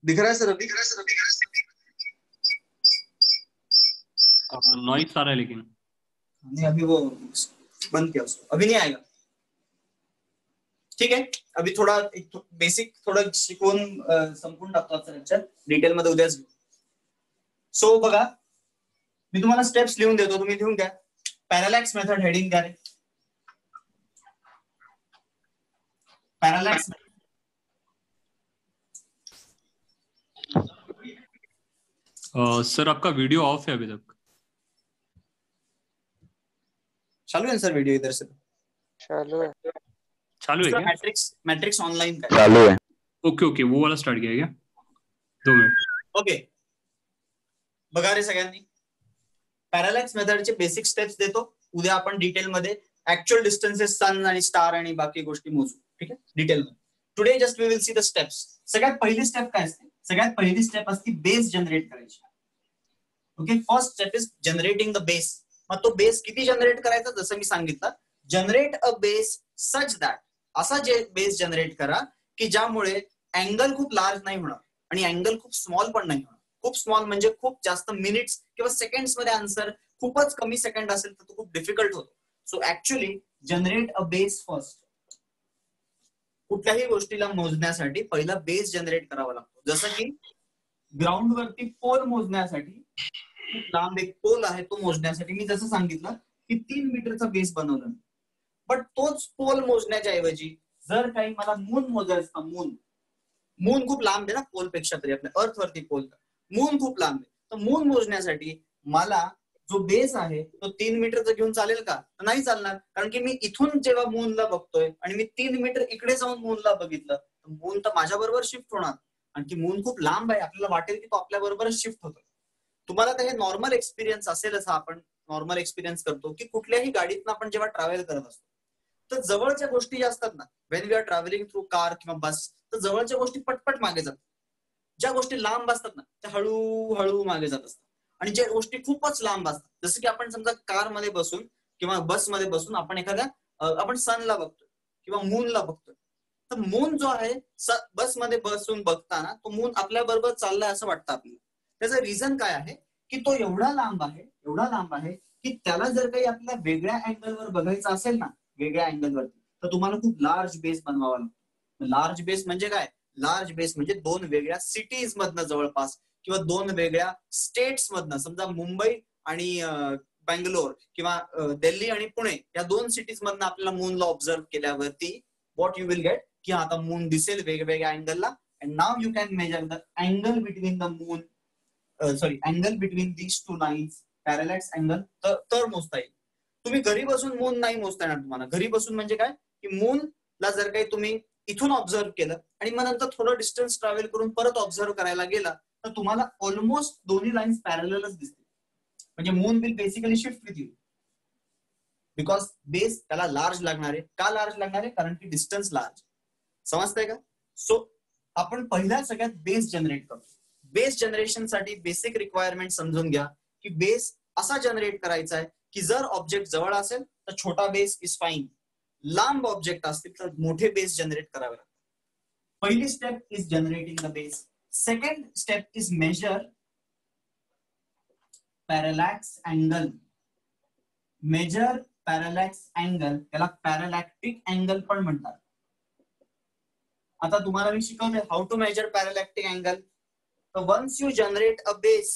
दिख रहा है सर? अभी नॉइस आ रहा है लेकिन। नहीं अभी वो बंद किया उसको। अभी नहीं आएगा। ठीक आहे अभी थोडा बेसिक थोडं शिकवून संपून टाकतो आजचा लेक्चर। डिटेल मध्ये उद्याच घेऊ सो बघा मी तुम्हाला स्टेप्स लिहून देतो तुम्ही लिहून घ्या. पॅरालॅक्स मेथड हेडिंग द्या रे. पॅरालॅक्स सर आपका वीडियो ऑफ़ है अभी तक. चालू है सर वीडियो इधर से? चालू आहे. चालू है क्या? मॅट्रिक्स मॅट्रिक्स ऑनलाईन काय चालू है ओके ओके वो वाला स्टार्ट किया क्या? दो मिनट ओके बघा रे सगळ्यांनी. पॅरालॅक्स मेथडचे बेसिक स्टेप्स देतो. उद्या आपण डिटेलमध्ये ऍक्च्युअल डिस्टन्सेस सन आणि स्टार आणि बाकी गोष्टी मोजू. ठीक आहे? डिटेल मध्ये. Today just we will see the steps सगळ्यात पहिली स्टेप काय असते? सगळ्यात पहिली स्टेप असते बेस जनरेट करायची. Okay first step is generating the base मग तो बेस किती जनरेट करायचा? जसं मी सांगितलं generate a base such that असा जे बेस जनरेट करा की ज्यामुळे अँगल खूप लार्ज नाही होणार आणि अँगल खूप स्मॉल पण नाही होणार. खूप स्मॉल म्हणजे खूप जास्त मिनिट्स किंवा सेकंडमध्ये आन्सर खूपच कमी सेकंड असेल तर तो खूप डिफिकल्ट होतो. So actually generate a base first कुठल्याही गोष्टीला मोजण्यासाठी पहिला बेस जनरेट करावा लागतो. जसं की ग्राउंड वरती पोल मोजण्यासाठी खूप लांब एक पोल आहे तो मोजण्यासाठी मी जसं सांगितलं की तीन मीटरचा बेस बनवला. बट तोच पोल मोजण्याच्या ऐवजी जर काही मला मून मोजायचं मून मून खूप लांब आहे ना पोलपेक्षा तरी आपल्या अर्थ वरती पोल मून खूप लांब आहे. तर मून मोजण्यासाठी मला जो बेस आहे तो तीन मीटरचा घेऊन चालेल का? नाही चालणार. कारण की मी इथून जेव्हा मूनला बघतोय आणि मी तीन मीटर इकडे जाऊन मूनला बघितलं तर मून तर माझ्या बरोबर शिफ्ट होणार आणखी मून खूप लांब आहे. आपल्याला वाटेल की तो आपल्या बरोबरच शिफ्ट होतो तुम्हाला तर हे नॉर्मल एक्सपिरियन्स असेलच हा. आपण नॉर्मल एक्सपिरियन्स करतो की कुठल्याही गाडीतनं आपण जेव्हा ट्रॅव्हल करत असतो तर जवळच्या गोष्टी ज्या असतात ना. When we are travelling through car किंवा बस तर जवळच्या गोष्टी पटपट मागे जातात. ज्या गोष्टी लांब असतात ना त्या हळूहळू मागे जात असतात. आणि ज्या गोष्टी खूपच लांब असतात जसं की आपण समजा कारमध्ये बसून किंवा बसमध्ये बसून आपण एखाद्या आपण सनला बघतोय किंवा मूनला बघतोय. तर मून जो आहे बसमध्ये बसून बघताना तो मून आपल्या बरोबर चाललाय असं वाटतं आपल्याला त्याचं रिझन काय आहे? की तो एवढा लांब आहे एवढा लांब आहे की त्याला जर काही आपल्याला वेगळ्या अँगलवर बघायचं असेल ना वेगळ्या अँगलवरती तर तुम्हाला खूप लार्ज बेस बनवावा लागतो. लार्ज बेस म्हणजे काय? लार्ज बेस म्हणजे दोन वेगळ्या सिटीज मधनं जवळपास किंवा दोन वेगळ्या स्टेट्स मधनं समजा मुंबई आणि बँगलोर किंवा दिल्ली आणि पुणे या दोन सिटीज मधनं आपल्याला मूनला ऑब्झर्व केल्यावरती व्हॉट यू विल गेट की आता मून दिसेल वेगवेगळ्या अँगलला and now you can measure the angle between the moon sorry angle between these two lines parallax angle तर मोजता येईल. तुम्ही घरी बसून मून नाही मोजता येणार तुम्हाला. घरी बसून म्हणजे काय? की मून ला जर काही तुम्ही इथून ऑब्झर्व केलं आणि मग नंतर थोडं डिस्टन्स ट्रॅव्हल करून परत ऑब्झर्व करायला गेला तर तुम्हाला ऑलमोस्ट दोन्ही लाईन्स पॅरलच दिसतील. म्हणजे moon will basically shift with you because base त्याला लार्ज लागणार. आहे का लार्ज लागणार? आहे कारण की डिस्टन्स लार्ज समजतंय का? सो आपण पहिल्या सगळ्यात बेस जनरेट करतो बेस जनरेशनसाठी बेसिक रिक्वायरमेंट समजून घ्या की बेस असा जनरेट करायचा आहे की जर ऑब्जेक्ट जवळ असेल तर छोटा बेस इज फाईन लांब ऑब्जेक्ट असतील तर मोठे बेस जनरेट करावे लागतात पहिली step is generating the base second step is measure parallax angle measure parallax angle त्याला पॅरालॅक्टिक अँगल पण म्हणतात. आता तुम्हाला मी शिकवते how to measure parallactic angle तर once you generate a base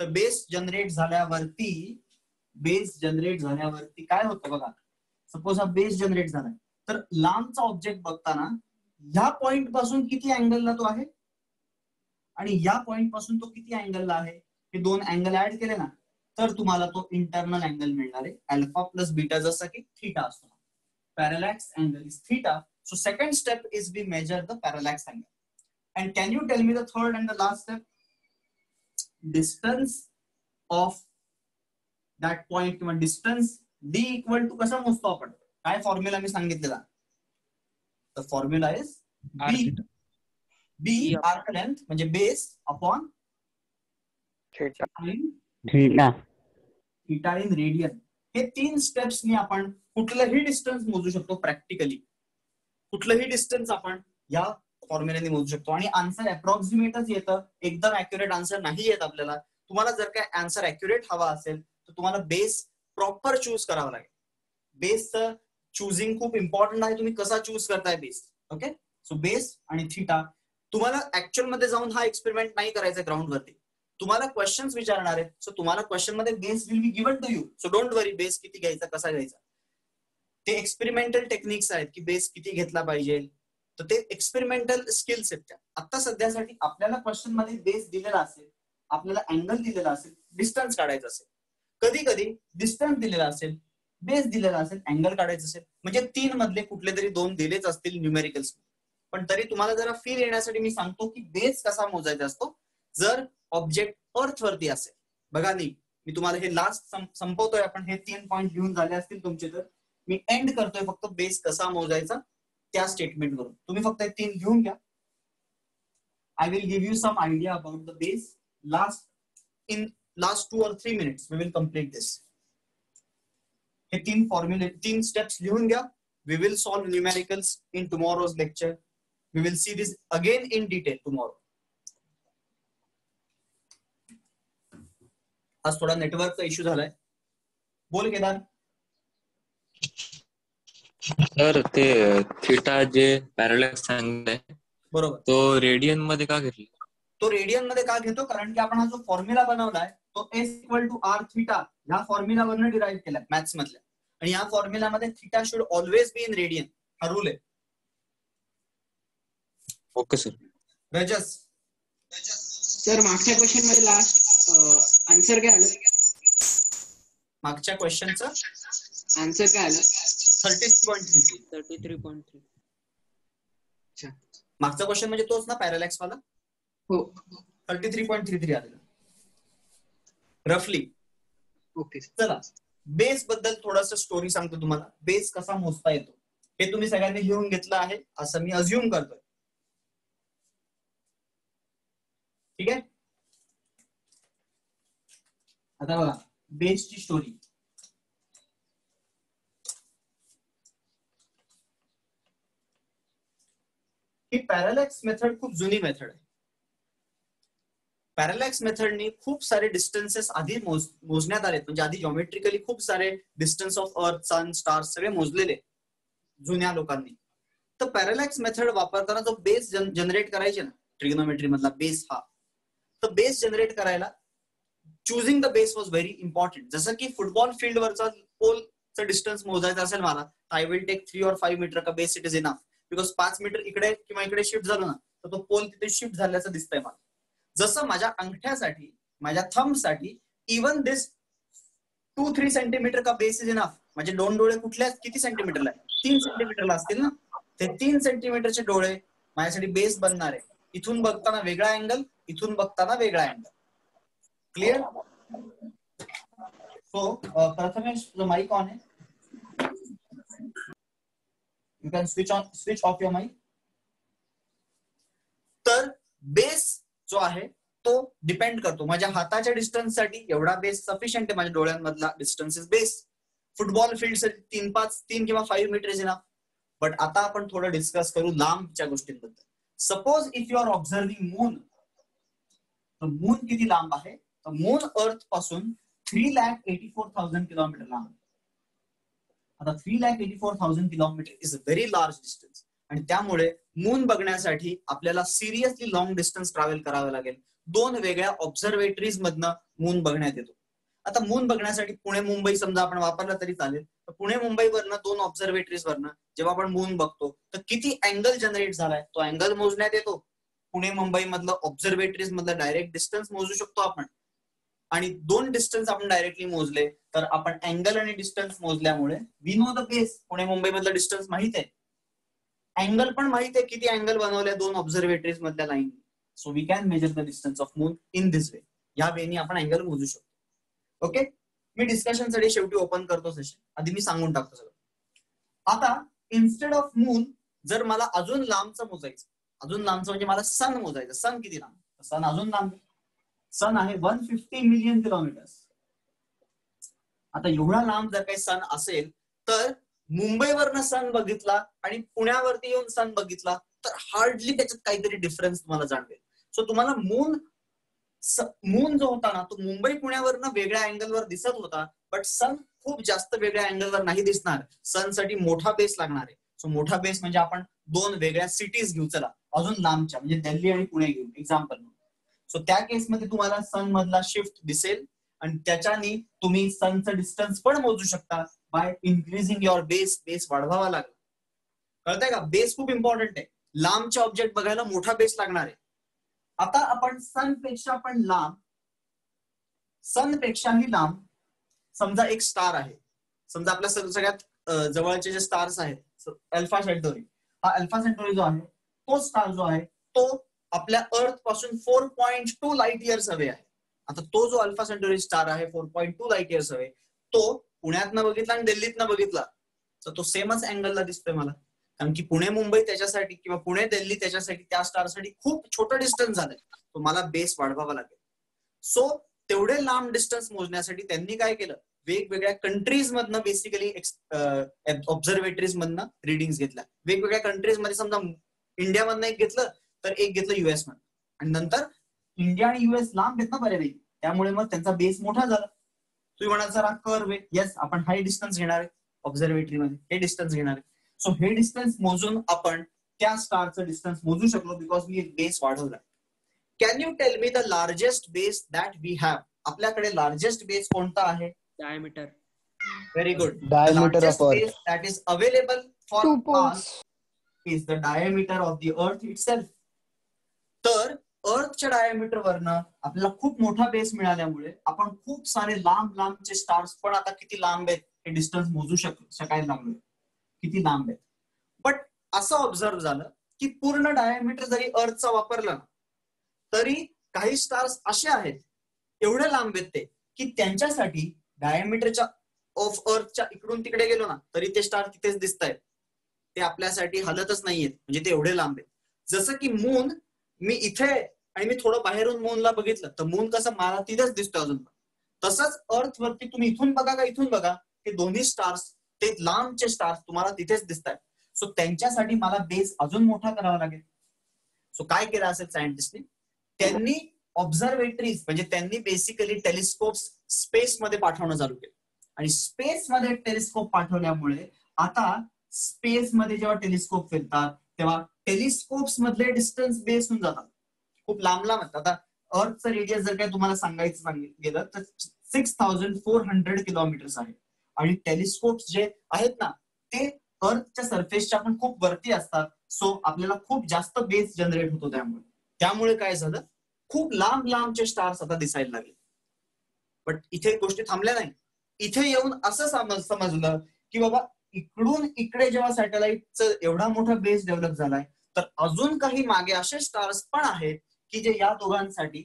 तर बेस जनरेट झाल्यावरती बेस जनरेट झाल्यावरती काय होतं बघा? सपोज हा बेस जनरेट झालाय. तर लांबचा ऑब्जेक्ट बघताना ह्या पॉइंटपासून किती अँगलला तो आहे? आणि या पॉइंटपासून तो किती अँगलला आहे? हे दोन अँगल ऍड केले ना तर तुम्हाला तो इंटरनल अँगल मिळणार आहे. अल्फा प्लस बीटा जसा की थिटा असतो. Parallax angle is theta so second step is be measure the parallax angle and can you tell me the third and the last step distance of that point किंवा distance D equal to कसा मोजतो आपण? काय formula मी सांगितलेला? The formula is B B arc length म्हणजे base upon theta in radian हे तीन स्टेप्सनी आपण कुठलंही डिस्टन्स मोजू शकतो प्रॅक्टिकली कुठलंही डिस्टन्स आपण या फॉर्म्युल्याने मोजू शकतो. आणि आन्सर अप्रॉक्सिमेटच येतं. एकदम अॅक्युरेट आन्सर नाही येत आपल्याला. तुम्हाला जर काय आन्सर अॅक्युरेट हवा असेल तर तुम्हाला बेस प्रॉपर चूज करावा लागेल. बेसचं चुझिंग खूप इम्पॉर्टंट आहे. तुम्ही कसा चूज करताय बेस ओके सो बेस आणि थिटा तुम्हाला ऍक्च्युअलमध्ये जाऊन हा एक्सपेरिमेंट नाही करायचा ग्राउंड वरती. तुम्हाला क्वेश्चन्स विचारणार आहेत. सो तुम्हाला क्वेश्चनमध्ये base will be given to you so don't worry base किती घ्यायचा कसा घ्यायचा? ते एक्सपेरिमेंटल टेक्निक्स आहेत की बेस किती घेतला पाहिजे. तर ते एक्सपेरिमेंटल स्किल्स आहेत त्या. आता सध्यासाठी आपल्याला क्वेश्चनमध्ये बेस दिलेला असेल आपल्याला अँगल दिलेला असेल डिस्टन्स काढायचा असेल. कधी कधी डिस्टन्स दिलेला असेल बेस दिलेला असेल अँगल काढायचं असेल म्हणजे तीन मधले कुठले तरी दोन दिलेच असतील न्यूमेरिकल्स पण तरी तुम्हाला जरा फील येण्यासाठी मी सांगतो की बेस कसा मोजायचा असतो जर ऑब्जेक्ट अर्थ वरती असेल. बघा नाही मी तुम्हाला हे लास्ट संपवतोय आपण हे तीन पॉईंट घेऊन झाले असतील तुमचे तर. मी एंड करतोय फक्त बेस कसा मोजायचा त्या स्टेटमेंट वरून. तुम्ही फक्त हे तीन घेऊन घ्या. I will give you some idea about the base last in last two or three minutes we will complete this हे तीन फॉर्म्युले तीन स्टेप्स लिहून घ्या. We will solve numericals in tomorrow's lecture we will see this again in detail tomorrow आज थोडा नेटवर्कचा issue झालाय. बोल केदार. सर ते थिटा जे पॅरलॅक्स सांगितलंय बरोबर. तो रेडियनमध्ये का घेतलं? तो रेडियनमध्ये का घेतो? कारण की आपण हा जो फॉर्म्युला बनवलाय तो S equal to R theta ह्या फॉर्म्युलावरनं डिराईव्ह केलाय मॅथ्स मधल्या. आणि या फॉर्म्युलामध्ये theta should always be in radian हा रूल आहे. ओके सर रजस सर मागच्या क्वेश्चनमध्ये लास्ट आन्सर काय आलं? मागच्या क्वेश्चनचं आन्सर काय आलं? Thirty point three three thirty three point three अच्छा. मागचा क्वेश्चन म्हणजे तोच ना पॅरालॅक्स वाला? हो. Thirty three point three three आलेला. रफली ओके. चला. बेस बद्दल थोडस स्टोरी सांगतो तुम्हाला. बेस कसा मोजता येतो? हे तुम्ही सगळ्यांनी लिहून घेतलं आहे. असं मी अज्युम करतोय. ठीक आहे? आता बघा. बेसची स्टोरी ही पॅरालॅक्स मेथड खूप जुनी मेथड आहे. पॅरालॅक्स मेथडनी खूप सारे डिस्टन्सेस आधी मोज मोजण्यात आलेत. म्हणजे आधी जॉमेट्रिकली खूप सारे distance of earth sun star सगळे मोजलेले जुन्या लोकांनी. तर पॅरालॅक्स मेथड वापरताना जो बेस जनरेट करायचे ना ट्रिग्नोमेट्री मधला बेस हा तर बेस जनरेट करायला choosing the base was very important जसं की फुटबॉल फील्डवरचा पोलचा डिस्टन्स मोजायचा असेल मला I will take three or five meter का base it is enough because पाच मीटर इकडे किंवा इकडे शिफ्ट झालो ना तर तो पोल तिथे शिफ्ट झाल्याचं दिसतंय मला. जसं माझ्या अंगठ्यासाठी माझ्या थंबसाठी even this two three centimeter का बेस इज इनफ म्हणजे दोन डोळे कुठल्या किती सेंटीमीटरला तीन सेंटीमीटरला असतील ना? ते तीन सेंटीमीटरचे डोळे माझ्यासाठी बेस बनणार आहे. इथून बघताना वेगळा अँगल इथून बघताना वेगळा अँगल क्लिअर सो प्रथमेश तुझं माईक ऑन आहे. You can switch on switch off your mike तर बेस जो आहे तो डिपेंड करतो. माझ्या हाताच्या डिस्टन्ससाठी एवढा बेस सफिशियंट आहे माझ्या डोळ्यांमधला distance is base football field तीन पाच तीन किंवा five meter is enough but आता आपण थोडं डिस्कस करू लांबच्या गोष्टींबद्दल. Suppose if you are observing moon तर मून किती लांब आहे? तर moon अर्थपासून three lakh eighty four thousand kilometer लांब. आता three lakh eighty four thousand kilometer is a very large distance आणि त्यामुळे मून बघण्यासाठी आपल्याला सिरियसली लॉंग डिस्टन्स ट्रॅव्हल करावं लागेल. दोन वेगळ्या ऑब्झर्वेटरीज मधनं मून बघण्यात येतो. आता मून बघण्यासाठी पुणे मुंबई समजा आपण वापरला तरी चालेल. तर पुणे मुंबईवरनं दोन ऑब्झर्वेटरीज वरनं जेव्हा आपण मून बघतो तर किती अँगल जनरेट झालाय? तो अँगल मोजण्यात येतो. पुणे मुंबई मधलं ऑब्झर्वेटरीज मधलं डायरेक्ट डिस्टन्स मोजू शकतो आपण. आणि दोन डिस्टन्स आपण डायरेक्टली मोजले तर आपण अँगल आणि distance मोजल्यामुळे we know the base Pune Mumbai मधलं डिस्टन्स माहीत आहे? अँगल पण माहीत आहे किती अँगल बनवल्या दोन ऑब्झर्वेटरीज मधल्या line so we can measure the distance of moon in this way या वेनी आपण अँगल मोजू शकतो. ओके मी डिस्कशनसाठी शेवटी ओपन करतो सेशन आधी मी सांगून टाकतो सगळं. आता इन्स्टेड ऑफ मून जर मला अजून लांबचं मोजायचं अजून लांबचं म्हणजे मला सन मोजायचं. सन किती लांब? सन अजून लांब सन आहे वन फिफ्टी मिलियन किलोमीटर आता एवढा लांब जर काही सन असेल तर मुंबईवरनं सन बघितला आणि पुण्यावरती येऊन सन बघितला तर हार्डली त्याच्यात काहीतरी डिफरन्स तुम्हाला जाणवेल. सो तुम्हाला मून मून जो होता ना तो मुंबई पुण्यावरनं वेगळ्या अँगलवर दिसत होता बट सन खूप जास्त वेगळ्या अँगलवर नाही दिसणार. सनसाठी मोठा बेस लागणार आहे. सो मोठा बेस म्हणजे आपण दोन वेगळ्या सिटीज घेऊ चला. अजून लांबच्या म्हणजे दिल्ली आणि पुणे घेऊ एक्झाम्पल म्हणून सो त्या केसमध्ये तुम्हाला सन मधला शिफ्ट दिसेल आणि त्याच्याने तुम्ही सनचं डिस्टन्स पण मोजू शकता. By increasing your base base वाढवावा लागला. कळतंय का? बेस खूप इम्पॉर्टंट आहे. लांबचे ऑब्जेक्ट बघायला मोठा बेस लागणार आहे. आता आपण सनपेक्षा पण लांब सन पेक्षाही लांब समजा एक स्टार आहे. समजा आपल्या सगळ्यात जवळचे जे स्टार्स आहेत अल्फा सेंटोरी हा अल्फा सेंटोरी जो आहे तो स्टार जो आहे तो आपल्या अर्थपासून four point two light years हवे आहे. आता तो जो अल्फा सेंटोरी स्टार आहे four point two light years हवे तो पुण्यातनं बघितला आणि दिल्लीतनं बघितला. तर तो सेमच अँगलला दिसतोय मला. कारण की पुणे मुंबई त्याच्यासाठी किंवा पुणे दिल्ली त्याच्यासाठी त्या स्टारसाठी खूप छोटं डिस्टन्स झालंय. तो मला बेस वाढवावा लागेल. सो तेवढे लांब डिस्टन्स मोजण्यासाठी त्यांनी काय केलं? वेगवेगळ्या कंट्रीज मधनं बेसिकली ऑब्झर्वेटरीज मधनं रिडिंग घेतल्या. वेगवेगळ्या कंट्रीजमध्ये समजा इंडियामधनं एक घेतलं तर एक घेतलं युएस मधनं. आणि नंतर इंडिया आणि युएस लांब घेत ना बऱ्यापैकी. त्यामुळे मग त्यांचा बेस मोठा झाला. तुम्ही म्हणाल हा कर्व आहे येस आपण हाय डिस्टन्स घेणार आहे ऑब्झर्वेटरी मध्ये. हे डिस्टन्स घेणार आहे. सो हे डिस्टन्स मोजून आपण त्या स्टारचं डिस्टन्स मोजू शकलो बिकॉज मी बेस वाढवला can you tell me the largest base that we have आपल्याकडे लार्जेस्ट बेस कोणता आहे? Diameter very good is available for Two us poles. is the diameter of the earth itself. तर अर्थच्या diameter वरनं आपल्याला खूप मोठा बेस मिळाल्यामुळे आपण खूप सारे लांब लांबचे स्टार्स पण आता किती लांब आहेत हे डिस्टन्स मोजू शक शकायला लागलोय. किती लांब आहेत? बट असं ऑब्झर्व झालं की पूर्ण डायमीटर जरी अर्थचा वापरला ना, तरी काही स्टार्स असे आहेत एवढे लांब आहेत ते की त्यांच्यासाठी डायमीटरच्या ऑफ अर्थच्या इकडून तिकडे गेलो ना तरी ते स्टार तिथेच दिसत आहेत ते आपल्यासाठी हलतच नाहीयेत म्हणजे ते एवढे लांब आहेत. जसं की मून मी इथे आणि मी थोडं बाहेरून मूनला बघितलं तर मून कसं मला तिथेच दिसतो अजून. तसंच अर्थ वरती तुम्ही इथून बघा का इथून बघा ते दोन्ही स्टार्स ते लांबचे स्टार्स तुम्हाला तिथेच दिसत आहेत सो त्यांच्यासाठी मला बेस अजून मोठा करावा लागेल. सो काय केलं असेल सायंटिस्टनी त्यांनी ऑब्झर्वेटरीज म्हणजे त्यांनी बेसिकली टेलिस्कोप स्पेस मध्ये पाठवणं चालू केलं. आणि स्पेस मध्ये टेलिस्कोप पाठवल्यामुळे आता स्पेस मध्ये जेव्हा टेलिस्कोप फिरतात तेव्हा टेलिस्कोप्स मधले डिस्टन्स बेस होऊन जातात. खूप लांब लांब आहेत. आता अर्थचं रेडियस जर काय तुम्हाला सांगायचं सांगितलं गेलं तर six thousand four hundred kilometers आहे. आणि टेलिस्कोप जे आहेत ना ते अर्थच्या सरफेसच्या पण खूप वरती असतात. सो आपल्याला खूप जास्त बेस जनरेट होतो त्यामुळे. त्यामुळे काय झालं? खूप लांब लांबचे स्टार्स आता दिसायला लागले. बट इथे गोष्टी थांबल्या नाही. इथे येऊन असं समज समजलं की बाबा इकडून इकडे जेव्हा सॅटेलाइटचं एवढा मोठा बेस डेव्हलप झालाय तर अजून काही मागे असे स्टार्स पण आहेत की जे या दोघांसाठी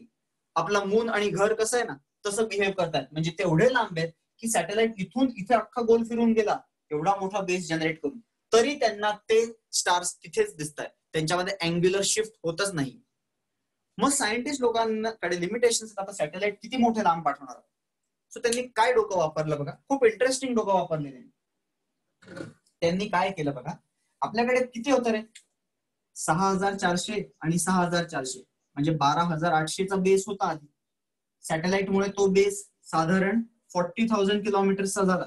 आपला मून आणि घर कसं आहे ना तसं बिहेव करतात म्हणजे तेवढे लांब आहेत की सॅटेलाइट इथून इथे अख्खा गोल फिरून गेला एवढा मोठा बेस जनरेट करून. तरी त्यांना ते स्टार्स तिथेच दिसत आहेत त्यांच्यामध्ये अँग्युलर शिफ्ट होतच नाही. मग सायंटिस्ट लोकांकडे लिमिटेशन आता सॅटेलाइट किती मोठे लांब पाठवणार सो त्यांनी काय डोकं वापरलं बघा? खूप इंटरेस्टिंग डोकं वापरले त्यांनी त्यांनी काय केलं बघा? आपल्याकडे किती होतं रे? सहा हजार चारशे आणि सहा हजार चारशे. म्हणजे बारा हजार आठशेचा बेस होता आधी. सॅटेलाइटमुळे तो बेस साधारण फोर्टी थाउजंड किलोमीटरचा झाला.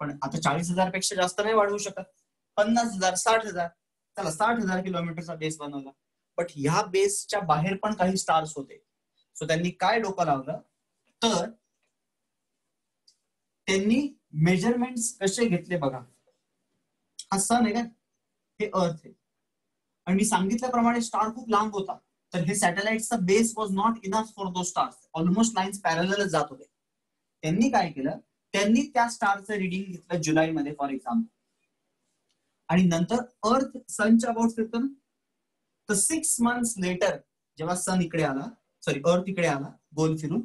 पण आता चाळीस हजारपेक्षा जास्त नाही वाढवू शकत. पन्नास हजार साठ हजार त्याला साठ हजार किलोमीटरचा बेस बनवला. बट ह्या बेसच्या बाहेर पण काही स्टार्स होते. सो त्यांनी काय डोकं लावलं? तर त्यांनी मेजरमेंट कसे घेतले बघा. हा सन आहे का? हे अर्थ आहे. आणि मी सांगितल्याप्रमाणे स्टार खूप लांब होता. तर हे सॅटेलाइटचा base was not enough for those stars almost lines पॅरलच जात होते. त्यांनी काय केलं? त्यांनी त्या स्टारचं रिडिंग घेतलं जुलैमध्ये फॉर एक्झाम्पल आणि नंतर अर्थ सनच्या अबाउट फिरतो तर सिक्स मंथ्स लेटर जेव्हा सन इकडे आला सॉरी अर्थ इकडे आला गोल फिरून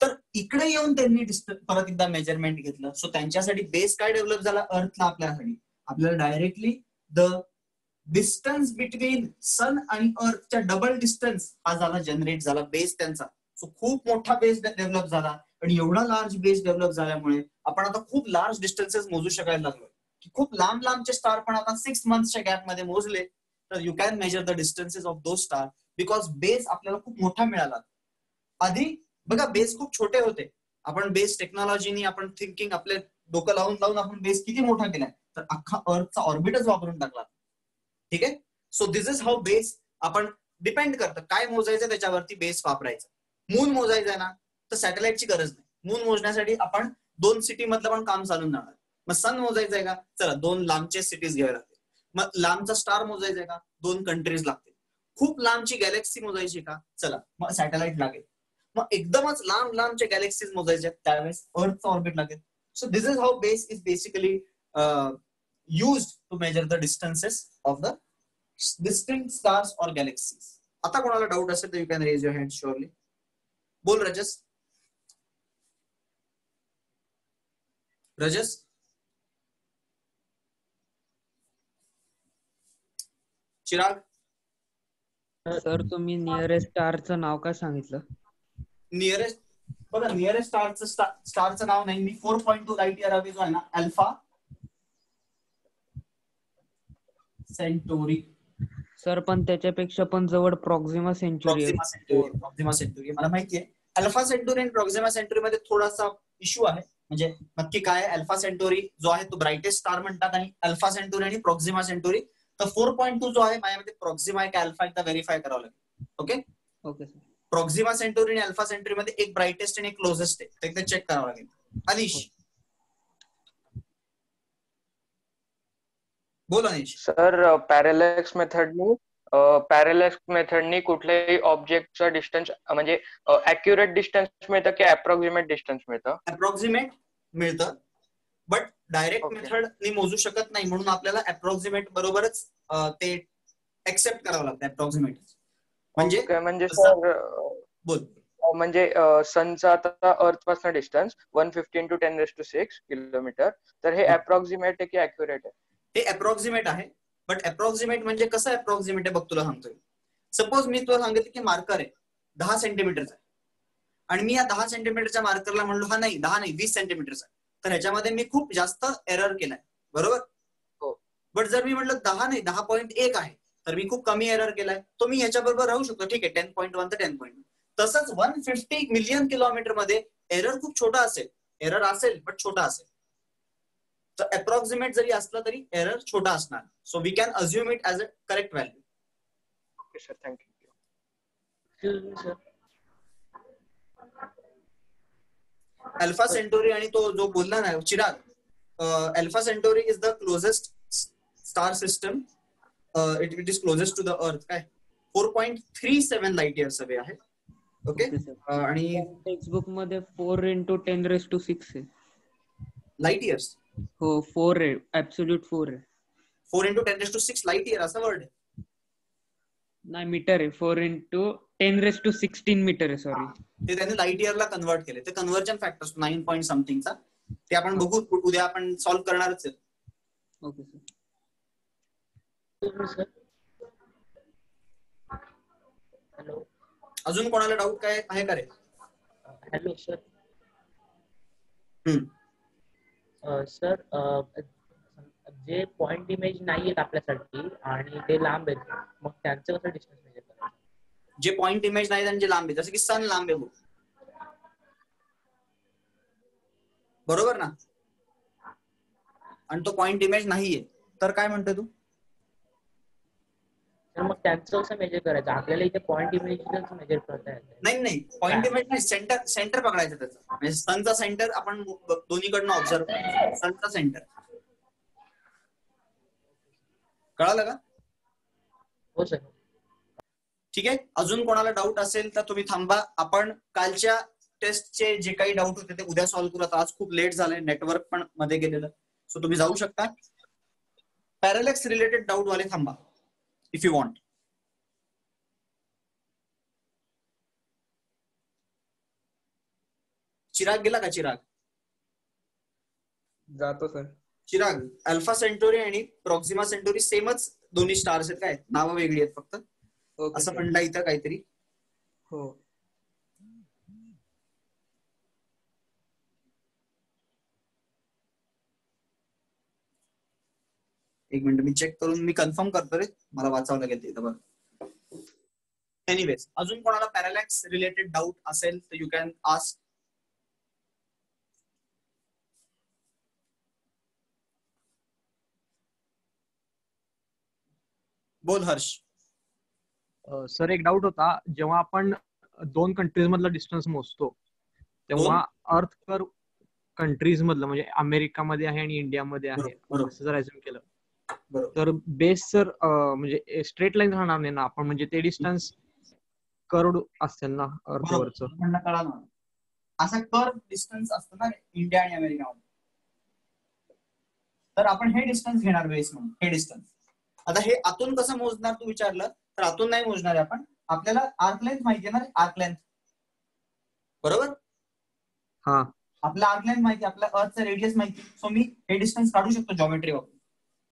तर इकडे येऊन त्यांनी परत एकदा मेजरमेंट घेतलं. सो त्यांच्यासाठी बेस काय डेव्हलप झाला? अर्थला आपल्यासाठी. आपल्याला directly the distance between sun आणि अर्थच्या डबल डिस्टन्स हा झाला जनरेट झाला बेस त्यांचा. सो खूप मोठा बेस डेव्हलप झाला आणि एवढा लार्ज बेस डेव्हलप झाल्यामुळे आपण आता खूप लार्ज डिस्टन्सेस मोजू शकायला लागलो की खूप लांब लांबचे स्टार पण आता सिक्स मंथच्या गॅपमध्ये मोजले तर you can measure the distances of those star because base आपल्याला खूप मोठा मिळाला. आधी बघा बेस खूप छोटे होते. आपण बेस टेक्नॉलॉजीनी आपण थिंकिंग आपले डोकं लावून लावून आपण बेस किती मोठा केलाय? तर अख्खा अर्थचा ऑर्बिटच वापरून टाकला. ठीक आहे? So this is how base आपण डिपेंड करतं. काय मोजायचं त्याच्यावरती बेस वापरायचं. मून मोजायचं आहे ना तर सॅटेलाइटची गरज नाही. मून मोजण्यासाठी आपण दोन सिटी मधलं पण काम चालून जाणार. मग सन मोजायचं आहे का? चला दोन लांबचे सिटीज घ्यावे लागतील. मग लांबचा स्टार मोजायचा आहे का? दोन कंट्रीज लागतील. खूप लांबची गॅलेक्सी मोजायची का? चला मग सॅटेलाइट लागेल. मग एकदमच लांब लांबचे गॅलेक्सीज मोजायचे त्यावेळेस अर्थचा ऑर्बिट लागेल. So this is how base is basically use to measure the distances of the distant stars और गॅलेक्सीज आता कोणाला डाऊट असेल तर you can raise your hand surely बोल रजस. रजस. चिराग. सर तुम्ही नियरेस्ट स्टारचं नाव काय सांगितलं? नियरेस्ट बघा नियरेस्ट स्टारचं स्टारचं नाव नाही. मी four point two light year away जो आहे ना अल्फ़ा सेंटोरी. सर पण त्याच्यापेक्षा पण जवळ प्रॉक्झिमा सेंचुरी प्रॉक्झिमा सेंटुरी प्रॉक्झिमा सेंटुरी मला माहिती आहे अल्फा सेंटुरी आणि प्रॉक्झिमा सेंटुरी मध्ये थोडासा इश्यू आहे. म्हणजे नक्की काय अल्फा सेंटुरी जो आहे तो ब्राईटेस्ट स्टार म्हणतात आणि अल्फा सेंटुरी आणि प्रॉक्झिमा सेंटुरी तर फोर पॉईंट टू जो आहे माझ्यामध्ये प्रॉक्झिमा आहे का अल्फा एकदा व्हेरीफाय करावं लागेल. ओके ओके प्रॉक्झिमा सेंटुरी आणि अल्फा सेंटुरी मध्ये एक ब्राईटेस्ट आणि एक क्लोजेस्ट आहे. ते एकदा चेक करावं लागेल. अनिश बोल अनिश सर पॅरेलॅक्स मेथडनी पॅरेलॅक्स मेथडनी कुठल्याही ऑब्जेक्टचा डिस्टन्स म्हणजे अॅक्युरेट डिस्टन्स मिळतं की अप्रॉक्सिमेट डिस्टन्स मिळतं? अप्रॉक्सिमेट मिळतं. But direct. मेथडनी मोजू शकत नाही. म्हणून आपल्याला अप्रॉक्सिमेट बरोबरच ते एक्सेप्ट करावं लागतं अप्रॉक्सिमेट म्हणजे म्हणजे सर बोल. म्हणजे सनचा आता अर्थपासून distance one fifteen to ten raise to six kilometer तर हे अप्रॉक्सिमेट आहे की अॅक्युरेट आहे? हे अप्रॉक्सिमेट आहे. बट अप्रॉक्सिमेट म्हणजे कसं अप्रॉक्सिमेट आहे बघ तुला सांगतोय. सपोज मी तुला सांगितलं की मार्कर आहे. दहा सेंटीमीटरचा आणि मी या दहा सेंटीमीटरच्या मार्करला म्हणलो हा नाही दहा नाही वीस सेंटीमीटरचा तर ह्याच्यामध्ये मी खूप जास्त एरर केलाय. बरोबर? हो. बट जर मी म्हटलं दहा नाही दहा पॉईंट एक आहे तर मी खूप कमी एरर केलाय. तो मी याच्याबरोबर राहू शकतो. ठीक आहे टेन पॉईंट वन तर टेन पॉईंट तसंच वन फिफ्टी मिलियन किलोमीटरमध्ये एरर खूप छोटा असेल. एरर असेल बट छोटा असेल. अप्रॉक्सिमेट जरी असला तरी एरर छोटा असणार. So we can assume it as a correct value okay sir thank you. Alpha Centauri आणि तो जो बोलला ना Chirag Alpha Centauri is the closest star system it it is closest to the earth काय? Four point three seven light years away आहे. Okay आणि टेक्स्टबुकमध्ये four into ten raise to six light years हो four आहे. Absolute four आहे. Four into ten to six light year असा word आहे नाही metre आहे. Four into ten raise to sixteen metre आहे सॉरी ते त्यांनी लाइट इयरला कन्वर्ट केले. ते कन्व्हर्जन फॅक्टर असतो नाईन पॉईंट समथिंगचा ते आपण बघू उद्या आपण सॉल्व्ह करणारच आहे. Okay sir. हॅलो अजून कोणाला डाऊट काय आहे का रे? Hello sir hmm. सर जे पॉइंट इमेज नाही आहेत आपल्यासाठी आणि ते लांब आहेत मग त्यांचं कसं डिस्टन्स मेजर करायचं जे पॉइंट इमेज नाही जे लांब आहेत जसं की सन लांब आहे बरोबर ना? आणि तो पॉइंट इमेज नाहीये तर काय म्हणतोय तू? तर मग त्यांचं कसं मेजर करायचं. आपल्याला इथे पॉइंट इमेजच मेजर करता येत नाही. नाही पॉइंट इमेज नाही सेंटर सेंटर पकडायचं त्याचं. म्हणजे सनचा सेंटर आपण दोन्हीकडनं ऑब्झर्व सनचा सेंटर कळालं का? हो सर ठीक आहे? अजून कोणाला डाऊट असेल तर तुम्ही थांबा. आपण कालच्या टेस्टचे जे काही डाऊट होते ते उद्या सॉल्व्ह करू. आता आज खूप लेट झालंय. नेटवर्क पण मध्ये गेलेलं. सो तुम्ही जाऊ शकता. पॅरेलेक्स रिलेटेड डाऊट वाले थांबा. इफ यू वॉन्ट चिराग गेला का चिराग? जातो सर. चिराग अल्फा सेंटोरी आणि प्रॉक्सिमा सेंटोरी सेमच दोन्ही स्टार्स आहेत काय? नावं वेगळी आहेत फक्त. असं. म्हणलं इथं काहीतरी. हो. एक मिनिट मी चेक करून मी कन्फर्म करतो रे. मला वाचावं लागेल ते इथं बघ. एनिवेज अजून कोणाला पॅरालॅक्स रिलेटेड डाऊट असेल तर यू कॅन आस्क बोल हर्ष. सर एक डाऊट होता. जेव्हा आपण दोन कंट्रीज मधला डिस्टन्स मोजतो तेव्हा अर्थ कर कंट्रीज मधलं म्हणजे अमेरिकामध्ये आहे आणि इंडियामध्ये आहे. असं जर केलं. तर बेस सर म्हणजे स्ट्रेट लाईन राहणार नाही ना आपण म्हणजे ते डिस्टन्स करोड असेल ना अर्थवरचं. असा कर्व डिस्टन्स असतो ना इंडिया आणि अमेरिकामध्ये. तर आपण हे डिस्टन्स घेणार बेस म्हणून हे डिस्टन्स. आता हे आतून कसं मोजणार तू विचारलं तर आतून नाही मोजणार आहे आपण. आपल्याला आर्क लेंथ माहिती आहे ना आर्क लेंथ. बरोबर? हा. आपला आर्क लेंथ माहिती आपल्या अर्थचा रेडियस माहिती सो मी हे डिस्टन्स काढू शकतो जॉमेट्री वापरून